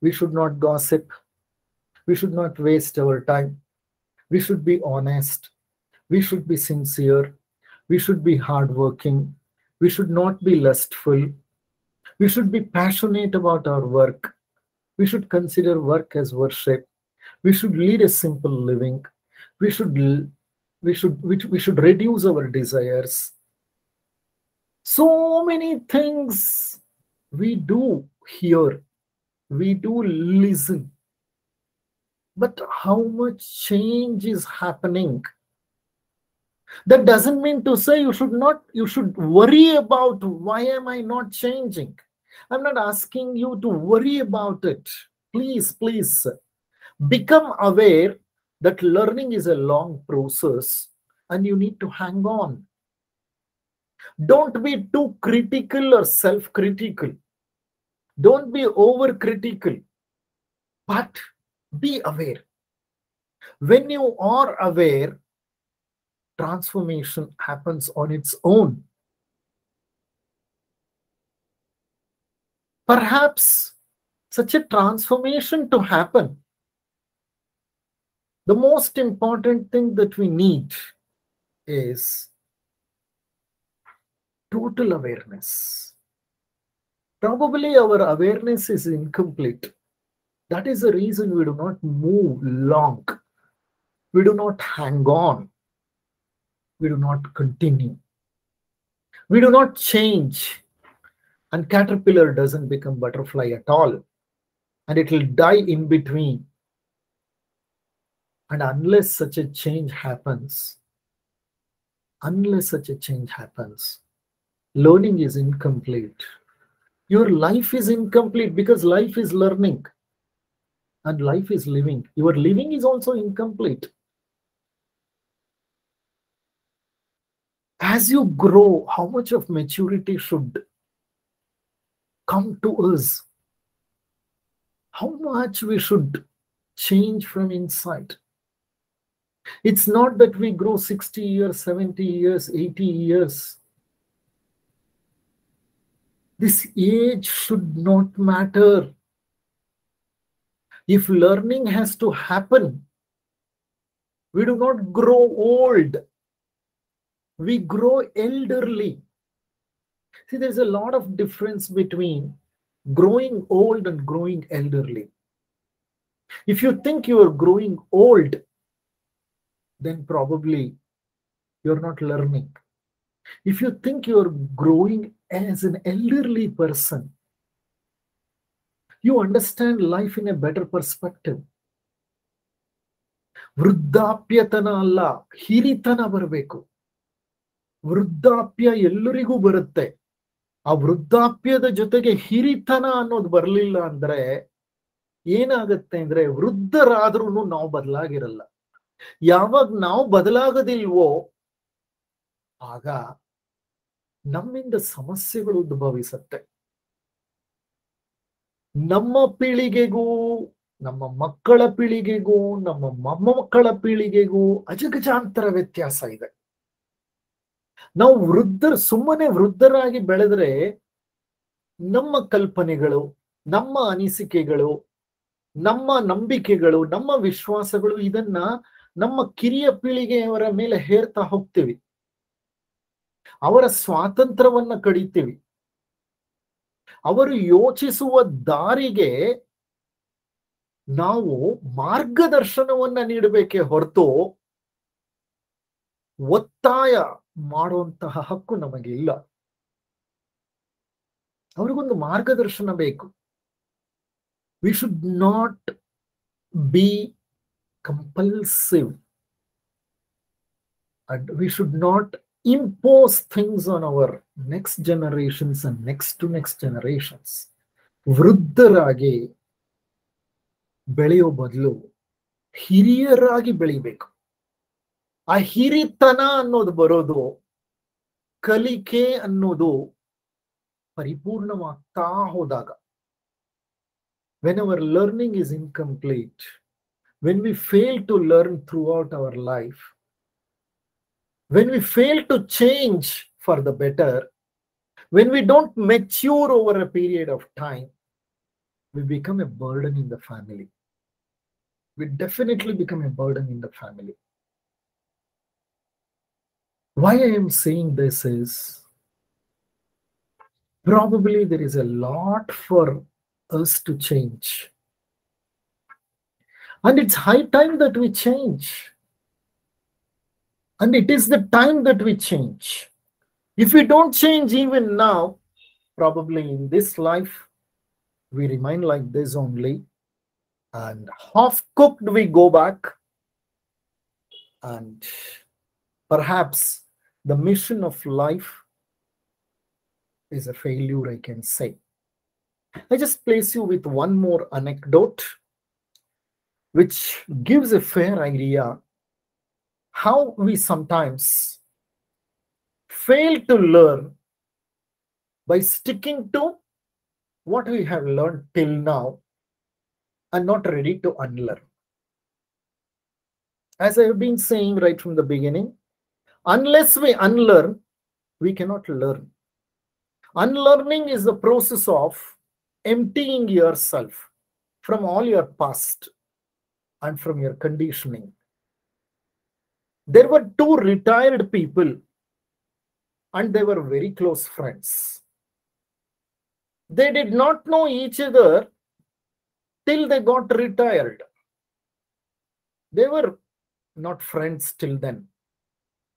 S1: We should not gossip we should not waste our time. We should be honest. We should be sincere. We should be hardworking. We should not be lustful. We should be passionate about our work. We should consider work as worship. We should lead a simple living. We should we should we, should reduce our desires. So many things we do hear. We do listen but how much change is happening that doesn't mean to say you should not you should worry about why am i not changing i'm not asking you to worry about it please please become aware that learning is a long process and you need to hang on don't be too critical or self critical don't be over critical but be aware. When you are aware, transformation happens on its own. Perhaps such a transformation to happen, the most important thing that we need is total awareness. Probably our awareness is incomplete that is the reason we do not move long. We do not hang on. We do not continue. We do not change. And caterpillar doesn't become butterfly at all. And it will die in between. And unless such a change happens, unless such a change happens, learning is incomplete. Your life is incomplete because life is learning and life is living. Your living is also incomplete. As you grow, how much of maturity should come to us? How much we should change from inside? It's not that we grow 60 years, 70 years, 80 years. This age should not matter if learning has to happen, we do not grow old, we grow elderly. See, there's a lot of difference between growing old and growing elderly. If you think you are growing old, then probably you're not learning. If you think you're growing as an elderly person, you understand life in a better perspective ವೃದ್ಧಾಪ್ಯತನ ಅಲ್ಲ ಹಿರಿತನ ಬರಬೇಕು ವೃದ್ಧಾಪ್ಯ ಎಲ್ಲರಿಗೂ ಬರುತ್ತೆ ಆ ವೃದ್ಧಾಪ್ಯದ ಜೊತೆಗೆ ಹಿರಿತನ ಅನ್ನೋದು ಬರಲಿಲ್ಲ ಅಂದ್ರೆ ಏನಾಗತ್ತೆ ಅಂದ್ರೆ ವೃದ್ಧರಾದ್ರೂ ನಾವು ಬದಲಾಗಿರಲ್ಲ. ಯಾವಾಗ ನಾವು ಬದಲಾಗದಿಲ್ವೋ, ಆಗ ನಮ್ಮಿಂದ ಸಮಸ್ಯೆಗಳು ಉದ್ಭವಿಸತ್ತೆ. ನಮ್ಮ ಪೀಳಿಗೆಗೂ, ನಮ್ಮ ಮಕ್ಕಳ ಪೀಳಿಗೆಗೂ, ನಮ್ಮ ಮೊಮ್ಮಕ್ಕಳ ಪೀಳಿಗೆಗೂ ಅಜಗಜಾಂತರ ವ್ಯತ್ಯಾಸ ಇದೆ. ನಾವು ವೃದ್ಧರು, ಸುಮ್ಮನೆ ವೃದ್ಧರಾಗಿ ಬೆಳೆದ್ರೆ ನಮ್ಮ ಕಲ್ಪನೆಗಳು, ನಮ್ಮ ಅನಿಸಿಕೆಗಳು, ನಮ್ಮ ನಂಬಿಕೆಗಳು, ನಮ್ಮ ವಿಶ್ವಾಸಗಳು ಇದನ್ನ ನಮ್ಮ ಕಿರಿಯ ಪೀಳಿಗೆಯವರ ಮೇಲೆ ಹೇರ್ತಾ ಹೋಗ್ತೀವಿ. ಅವರ ಸ್ವಾತಂತ್ರ್ಯವನ್ನ ಕಡಿತೀವಿ. ಅವರು ಯೋಚಿಸುವ ದಾರಿಗೆ ನಾವು ಮಾರ್ಗದರ್ಶನವನ್ನ ನೀಡಬೇಕೇ ಹೊರತು ಒತ್ತಾಯ ಮಾಡುವಂತಹ ಹಕ್ಕು ನಮಗೆ ಇಲ್ಲ. ಅವ್ರಿಗೊಂದು ಮಾರ್ಗದರ್ಶನ ಬೇಕು. We should not be compulsive and we should not impose things on our next generations and next to next generations. ವೃದ್ಧರಾಗಿ ಬೆಳೆಯೋ ಬದಲು ಹಿರಿಯರಾಗಿ ಬೆಳಿಬೇಕು. ಆ ಹಿರಿತನ ಅನ್ನೋದು ಬರೋದು ಕಲಿಕೆ ಅನ್ನೋದು ಪರಿಪೂರ್ಣವಾಗ್ತಾ ಹೋದಾಗ when our learning is incomplete when we fail to learn throughout our life when we fail to change for the better, when we don't mature over a period of time, we become a burden in the family. We definitely become a burden in the family. Why I am saying this is probably there is a lot for us to change. And it's high time that we change. And it is the time that we change. If we don't change even now, probably in this life, we remain like this only. And half cooked, we go back. And perhaps the mission of life is a failure, I can say. I just place you with one more anecdote, which gives a fair idea how we sometimes fail to learn by sticking to what we have learned till now and not ready to unlearn. As I have been saying right from the beginning, unless we unlearn, we cannot learn. Unlearning is the process of emptying yourself from all your past and from your conditioning. There were two retired people and they were very close friends. They did not know each other till they got retired. They were not friends till then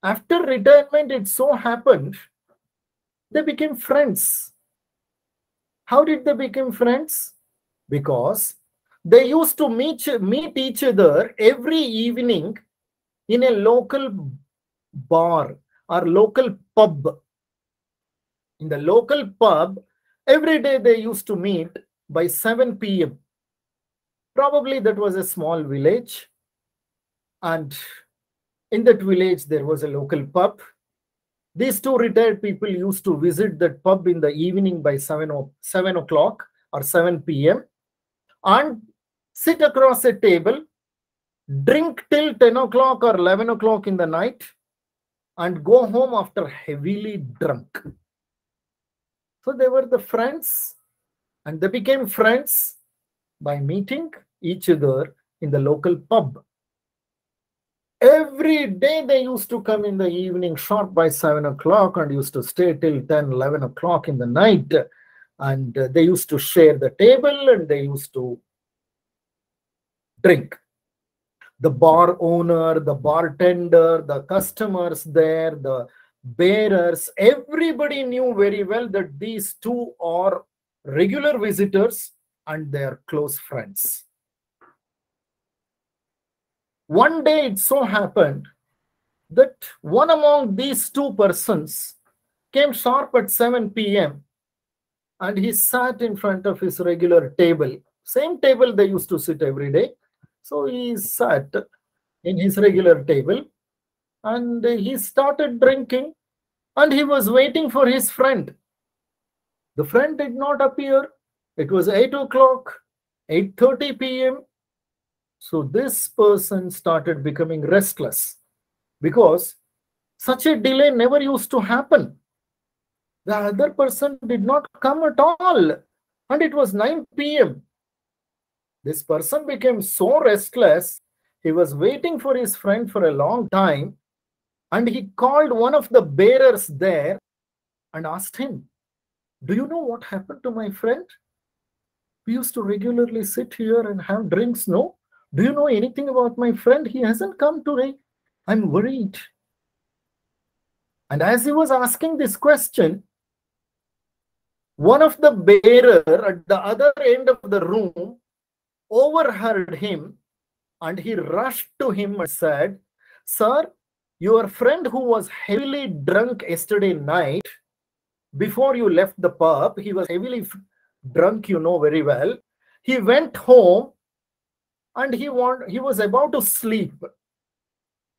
S1: after retirement it so happened they became friends how did they become friends because they used to meet, meet each other every evening in a local bar or local pub. In the local pub, every day they used to meet by 7 p.m. Probably that was a small village. And in that village, there was a local pub. These two retired people used to visit that pub in the evening by 7, o- 7 o'clock or 7 p.m. and sit across a table drink till 10 o'clock or 11 o'clock in the night and go home after heavily drunk. So they were the friends and they became friends by meeting each other in the local pub. Every day they used to come in the evening sharp by 7 o'clock and used to stay till 10, 11 o'clock in the night. And they used to share the table and they used to drink the bar owner, the bartender, the customers there, the bearers, everybody knew very well that these two are regular visitors and they are close friends. One day it so happened that one among these two persons came sharp at 7 p.m. and he sat in front of his regular table. Same table they used to sit every day. So he sat in his regular table and he started drinking and he was waiting for his friend. The friend did not appear. It was 8 o'clock, 8.30 p.m. So this person started becoming restless because such a delay never used to happen. The other person did not come at all. And it was 9 p.m. This person became so restless. He was waiting for his friend for a long time. And he called one of the bearers there and asked him, Do you know what happened to my friend? We used to regularly sit here and have drinks, no? Do you know anything about my friend? He hasn't come today. I'm worried. And as he was asking this question, one of the bearer at the other end of the room overheard him and he rushed to him and said, Sir, your friend who was heavily drunk yesterday night, before you left the pub, he was heavily drunk, you know very well. He went home and he want, he was about to sleep.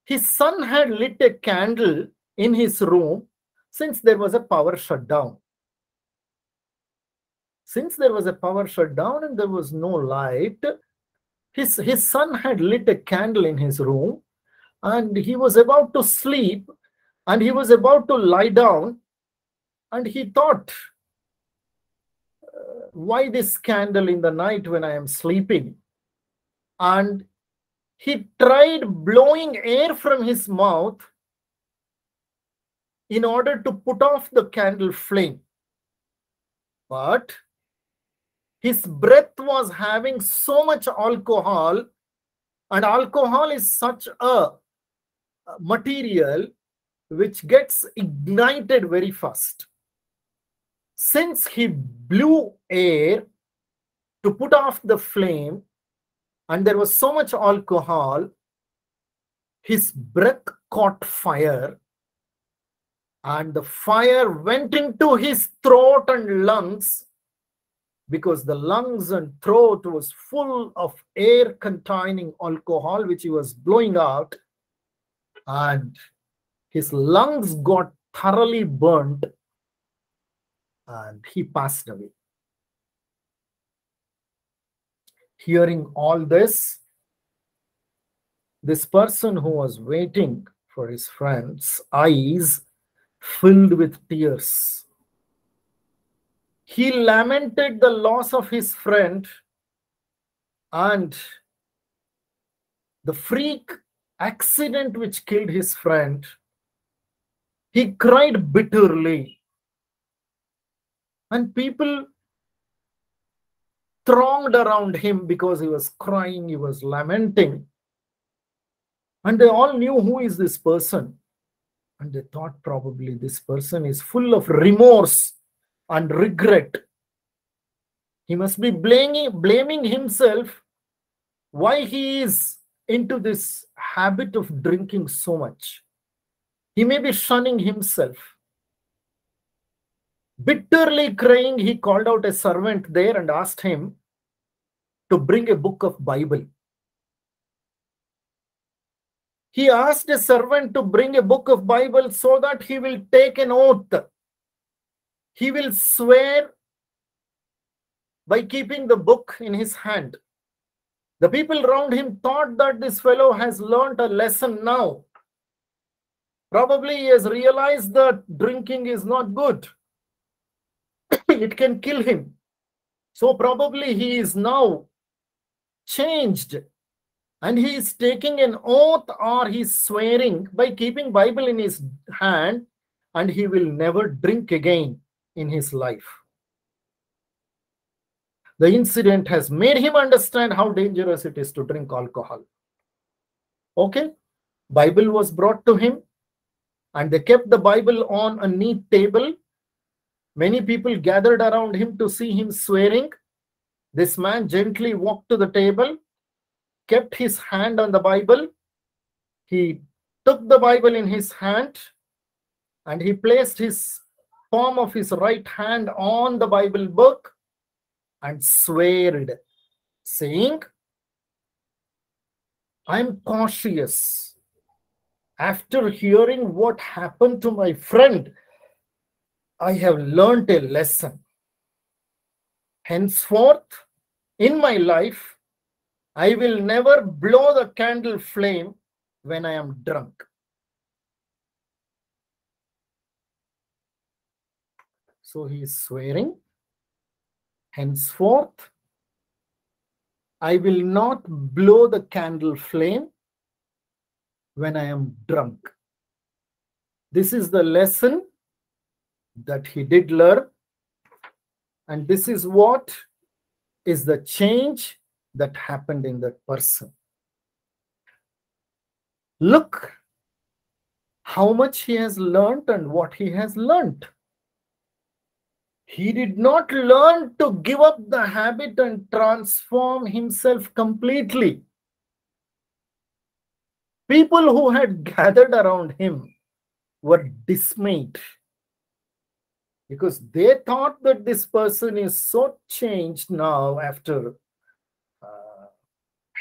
S1: His son had lit a candle in his room since there was a power shutdown. Since there was a power shutdown and there was no light, his, his son had lit a candle in his room and he was about to sleep and he was about to lie down and he thought, uh, why this candle in the night when I am sleeping? And he tried blowing air from his mouth in order to put off the candle flame. But his breath was having so much alcohol, and alcohol is such a material which gets ignited very fast. Since he blew air to put off the flame, and there was so much alcohol, his breath caught fire, and the fire went into his throat and lungs because the lungs and throat was full of air containing alcohol which he was blowing out and his lungs got thoroughly burnt and he passed away hearing all this this person who was waiting for his friend's eyes filled with tears he lamented the loss of his friend and the freak accident which killed his friend. He cried bitterly. And people thronged around him because he was crying, he was lamenting. And they all knew who is this person. And they thought probably this person is full of remorse and regret. He must be blaming, blaming himself why he is into this habit of drinking so much. He may be shunning himself. Bitterly crying, he called out a servant there and asked him to bring a book of Bible. He asked a servant to bring a book of Bible so that he will take an oath he will swear by keeping the book in his hand. The people around him thought that this fellow has learned a lesson now. Probably he has realized that drinking is not good. *laughs* it can kill him. So probably he is now changed and he is taking an oath or he's swearing by keeping Bible in his hand and he will never drink again in his life. The incident has made him understand how dangerous it is to drink alcohol. Okay, Bible was brought to him and they kept the Bible on a neat table. Many people gathered around him to see him swearing. This man gently walked to the table, kept his hand on the Bible. He took the Bible in his hand and he placed his palm of his right hand on the Bible book and sweared, saying, I'm cautious. After hearing what happened to my friend, I have learnt a lesson. Henceforth, in my life, I will never blow the candle flame when I am drunk. So he is swearing, henceforth, I will not blow the candle flame when I am drunk. This is the lesson that he did learn. And this is what is the change that happened in that person. Look how much he has learned and what he has learned. He did not learn to give up the habit and transform himself completely. People who had gathered around him were dismayed because they thought that this person is so changed now after uh,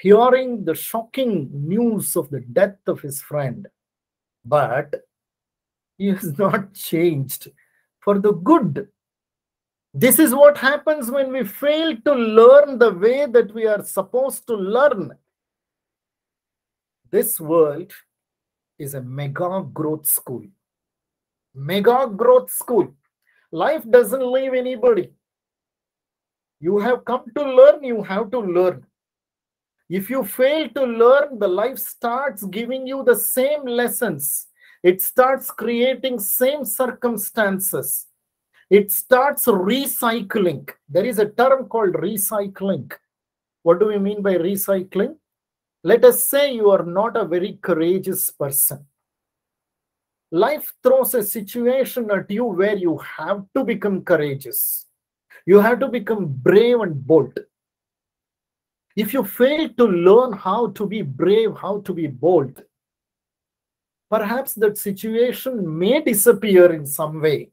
S1: hearing the shocking news of the death of his friend. But he has *laughs* not changed for the good. This is what happens when we fail to learn the way that we are supposed to learn. This world is a mega growth school. Mega growth school. Life doesn't leave anybody. You have come to learn, you have to learn. If you fail to learn, the life starts giving you the same lessons. It starts creating same circumstances it starts recycling. There is a term called recycling. What do we mean by recycling? Let us say you are not a very courageous person. Life throws a situation at you where you have to become courageous. You have to become brave and bold. If you fail to learn how to be brave, how to be bold, perhaps that situation may disappear in some way.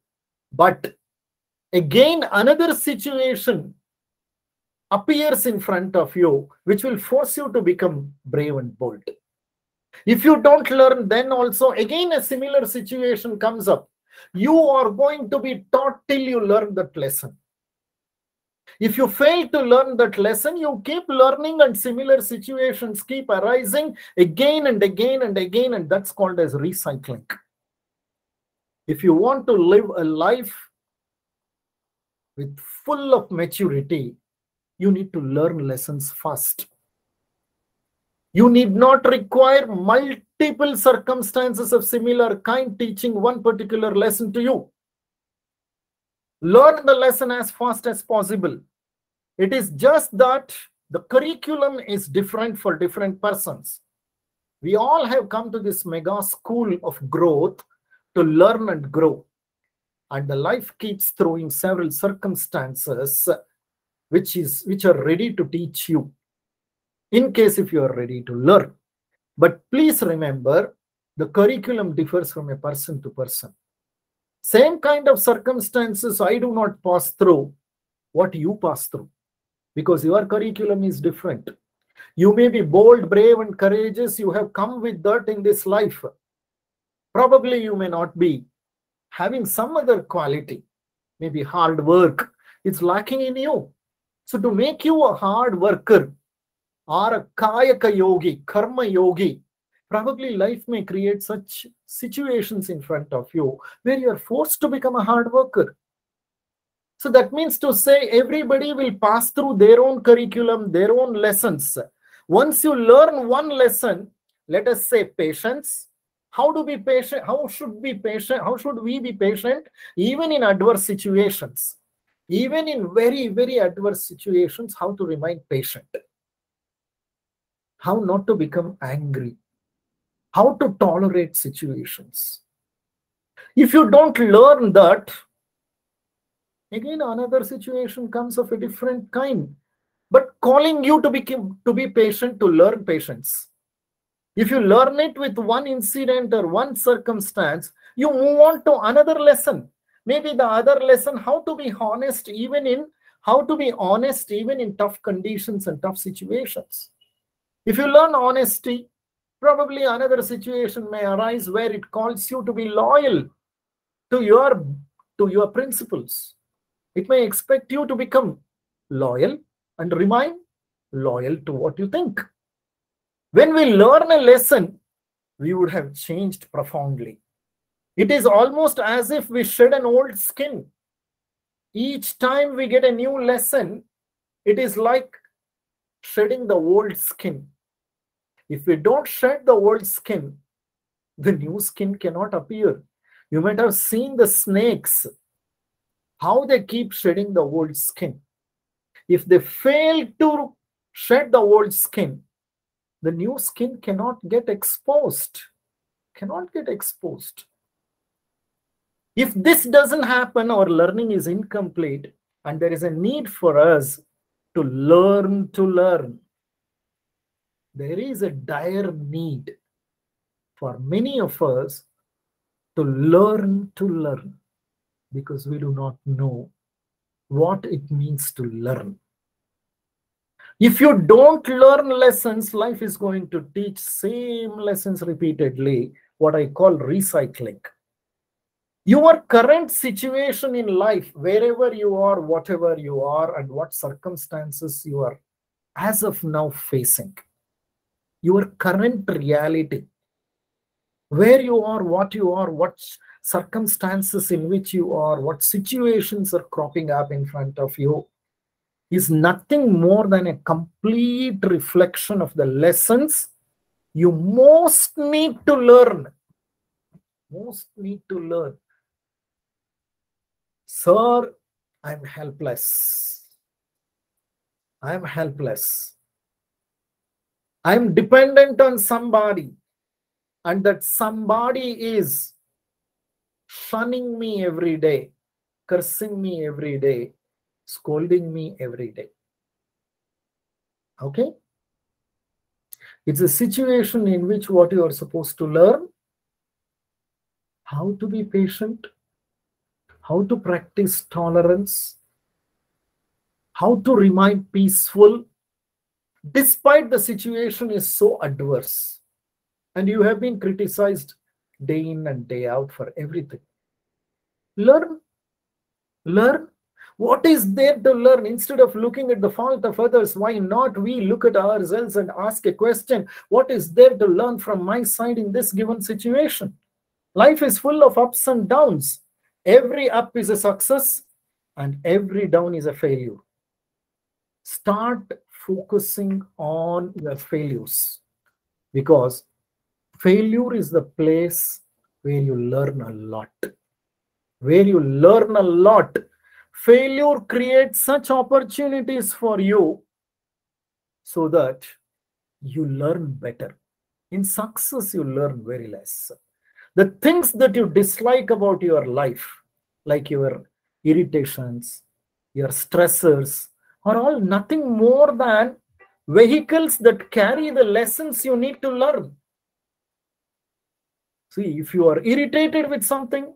S1: But again another situation appears in front of you which will force you to become brave and bold if you don't learn then also again a similar situation comes up. You are going to be taught till you learn that lesson. If you fail to learn that lesson you keep learning and similar situations keep arising again and again and again and that's called as recycling. If you want to live a life with full of maturity, you need to learn lessons first. You need not require multiple circumstances of similar kind teaching one particular lesson to you. Learn the lesson as fast as possible. It is just that the curriculum is different for different persons. We all have come to this mega school of growth to learn and grow and the life keeps throwing several circumstances which is which are ready to teach you in case if you are ready to learn. But please remember the curriculum differs from a person to person. Same kind of circumstances i do not pass through what you pass through because your curriculum is different. You may be bold brave and courageous. You have come with that in this life. Probably you may not be. Having some other quality, maybe hard work, it's lacking in you. So to make you a hard worker or a kayaka yogi, karma yogi, probably life may create such situations in front of you where you are forced to become a hard worker. So that means to say everybody will pass through their own curriculum, their own lessons. Once you learn one lesson, let us say patience, how to be patient how should be patient how should we be patient? Even in adverse situations. Even in very very adverse situations how to remain patient how not to become angry how to tolerate situations. If you don't learn that again another situation comes of a different kind. But calling you to be to be patient to learn patience. If you learn it with one incident or one circumstance you move on to another lesson. Maybe the other lesson how to be honest even in how to be honest even in tough conditions and tough situations if you learn honesty probably another situation may arise where it calls you to be loyal to your to your principles. It may expect you to become loyal and remain loyal to what you think. When we learn a lesson we would have changed profoundly. It is almost as if we shed an old skin. Each time we get a new lesson it is like shedding the old skin if we don't shed the old skin, the new skin cannot appear. You might have seen the snakes, how they keep shedding the old skin. If they fail to shed the old skin, the new skin cannot get exposed. Cannot get exposed. If this doesn't happen, our learning is incomplete, and there is a need for us to learn to learn there is a dire need for many of us to learn to learn because we do not know what it means to learn. If you don't learn lessons, life is going to teach same lessons repeatedly, what I call recycling. Your current situation in life, wherever you are, whatever you are, and what circumstances you are as of now facing your current reality. Where you are what you are what circumstances in which you are what situations are cropping up in front of you is nothing more than a complete reflection of the lessons you most need to learn. Most need to learn. Sir i'm helpless. I'm helpless I'm dependent on somebody, and that somebody is shunning me every day, cursing me every day, scolding me every day. Okay? It's a situation in which what you are supposed to learn how to be patient, how to practice tolerance, how to remain peaceful despite the situation is so adverse and you have been criticized day in and day out for everything. Learn learn. What is there to learn? Instead of looking at the fault of others why not we look at ourselves and ask a question what is there to learn from my side in this given situation? Life is full of ups and downs. Every up is a success and every down is a failure. Start focusing on your failures. Because failure is the place where you learn a lot. Where you learn a lot failure creates such opportunities for you so that you learn better. In success you learn very less. The things that you dislike about your life like your irritations your stressors are all nothing more than vehicles that carry the lessons you need to learn. See, if you are irritated with something,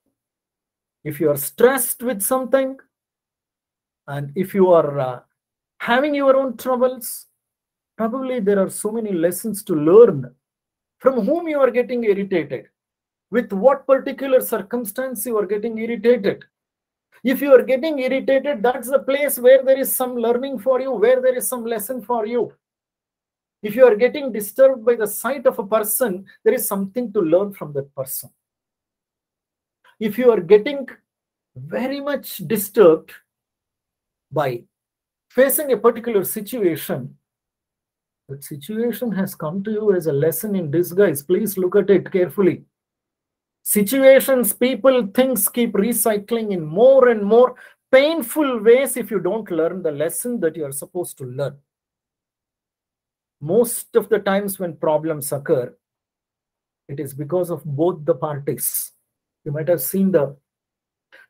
S1: if you are stressed with something, and if you are uh, having your own troubles, probably there are so many lessons to learn from whom you are getting irritated, with what particular circumstance you are getting irritated if you are getting irritated, that's the place where there is some learning for you, where there is some lesson for you. If you are getting disturbed by the sight of a person, there is something to learn from that person. If you are getting very much disturbed by facing a particular situation, that situation has come to you as a lesson in disguise. Please look at it carefully situations, people, things keep recycling in more and more painful ways if you don't learn the lesson that you are supposed to learn. Most of the times when problems occur, it is because of both the parties. You might have seen the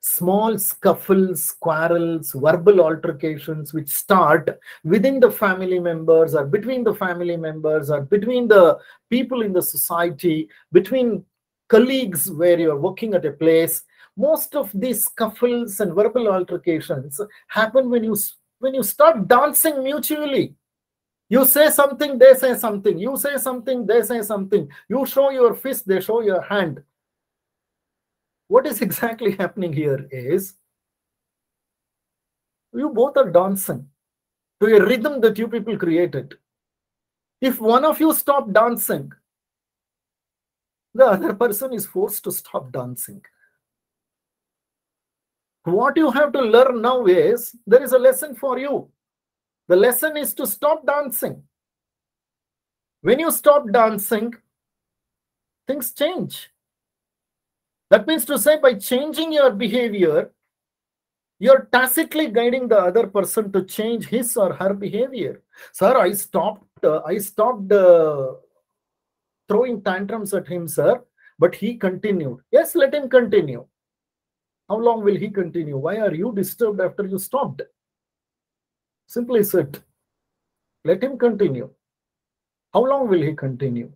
S1: small scuffles, quarrels, verbal altercations which start within the family members or between the family members or between the people in the society, between colleagues where you're working at a place. Most of these scuffles and verbal altercations happen when you when you start dancing mutually. You say something, they say something. You say something, they say something. You show your fist, they show your hand what is *laughs* exactly happening here is you both are dancing to a rhythm that you people created. If one of you stop dancing, the other person is forced to stop dancing. What you have to learn now is there is a lesson for you. The lesson is to stop dancing. When you stop dancing, things change. That means to say, by changing your behavior, you're tacitly guiding the other person to change his or her behavior. Sir, I stopped. Uh, I stopped uh, throwing tantrums at him, sir, but he continued. Yes, let him continue. How long will he continue? Why are you disturbed after you stopped? Simply said, let him continue. How long will he continue?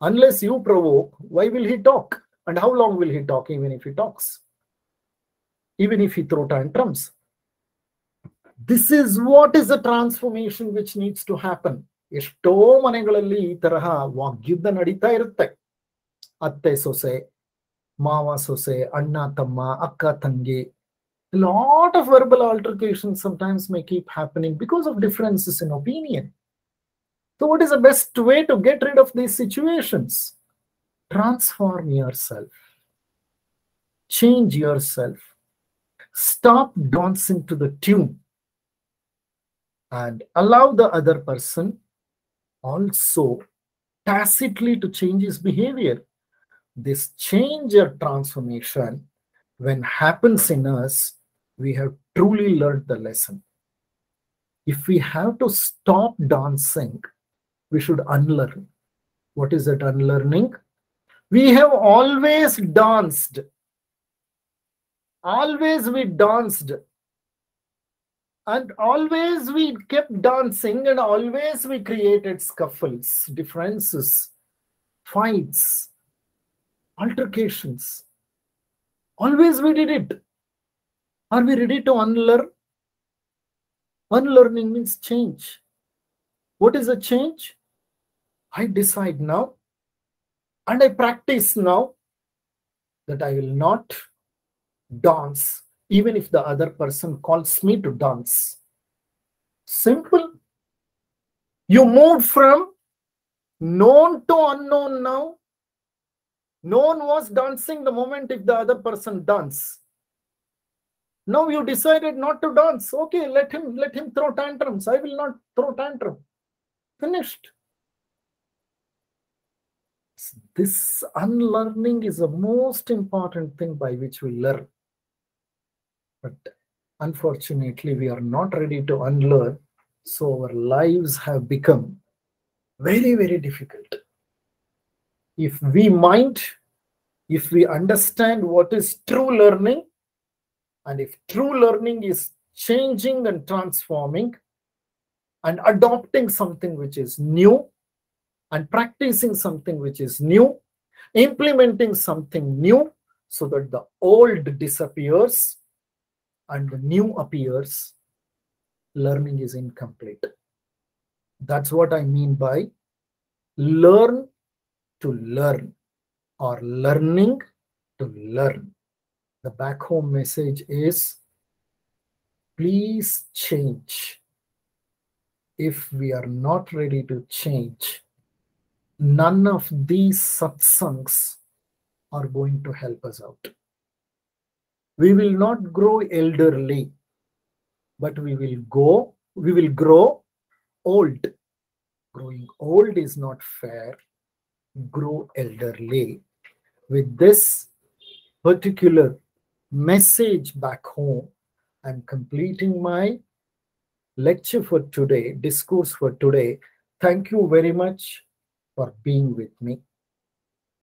S1: Unless you provoke, why will he talk? And how long will he talk, even if he talks? Even if he throw tantrums? This is what is the transformation which needs to happen. ಎಷ್ಟೋ ಮನೆಗಳಲ್ಲಿ ಈ ತರಹ ವಾಗ್ಯುದ್ಧ ನಡೀತಾ ಇರುತ್ತೆ ಅತ್ತೆ ಸೊಸೆ ಮಾವ ಸೊಸೆ ಅಣ್ಣ ತಮ್ಮ ಅಕ್ಕ ತಂಗಿ a lot of verbal altercations sometimes may keep happening because of differences in opinion. So, what is the best way to get rid of these situations? transform yourself, change yourself, stop dancing to the tune, and allow the other person also tacitly to change his behavior. This change or transformation, when happens in us, we have truly learned the lesson. If we have to stop dancing, we should unlearn. What is that unlearning? we have always danced always we danced and always we kept dancing and always we created scuffles differences fights altercations. Always we did it. Are we ready to unlearn? Unlearning means change. What is a change? I decide now and I practice now that I will not dance even if the other person calls me to dance. Simple. You moved from known to unknown now. Known was dancing the moment if the other person dance. Now you decided not to dance. Okay, let him let him throw tantrums. I will not throw tantrum. Finished this unlearning is the most important thing by which we learn. But unfortunately, we are not ready to unlearn. So our lives have become very, very difficult. If we mind, if we understand what is true learning, and if true learning is changing and transforming and adopting something which is new, and practicing something which is new, implementing something new so that the old disappears and the new appears, learning is incomplete. That's what I mean by learn to learn or learning to learn. The back home message is please change. If we are not ready to change, none of these satsangs are going to help us out. We will not grow elderly, but we will go, we will grow old. Growing old is not fair. Grow elderly. With this particular message back home, I'm completing my lecture for today, discourse for today. Thank you very much for being with me.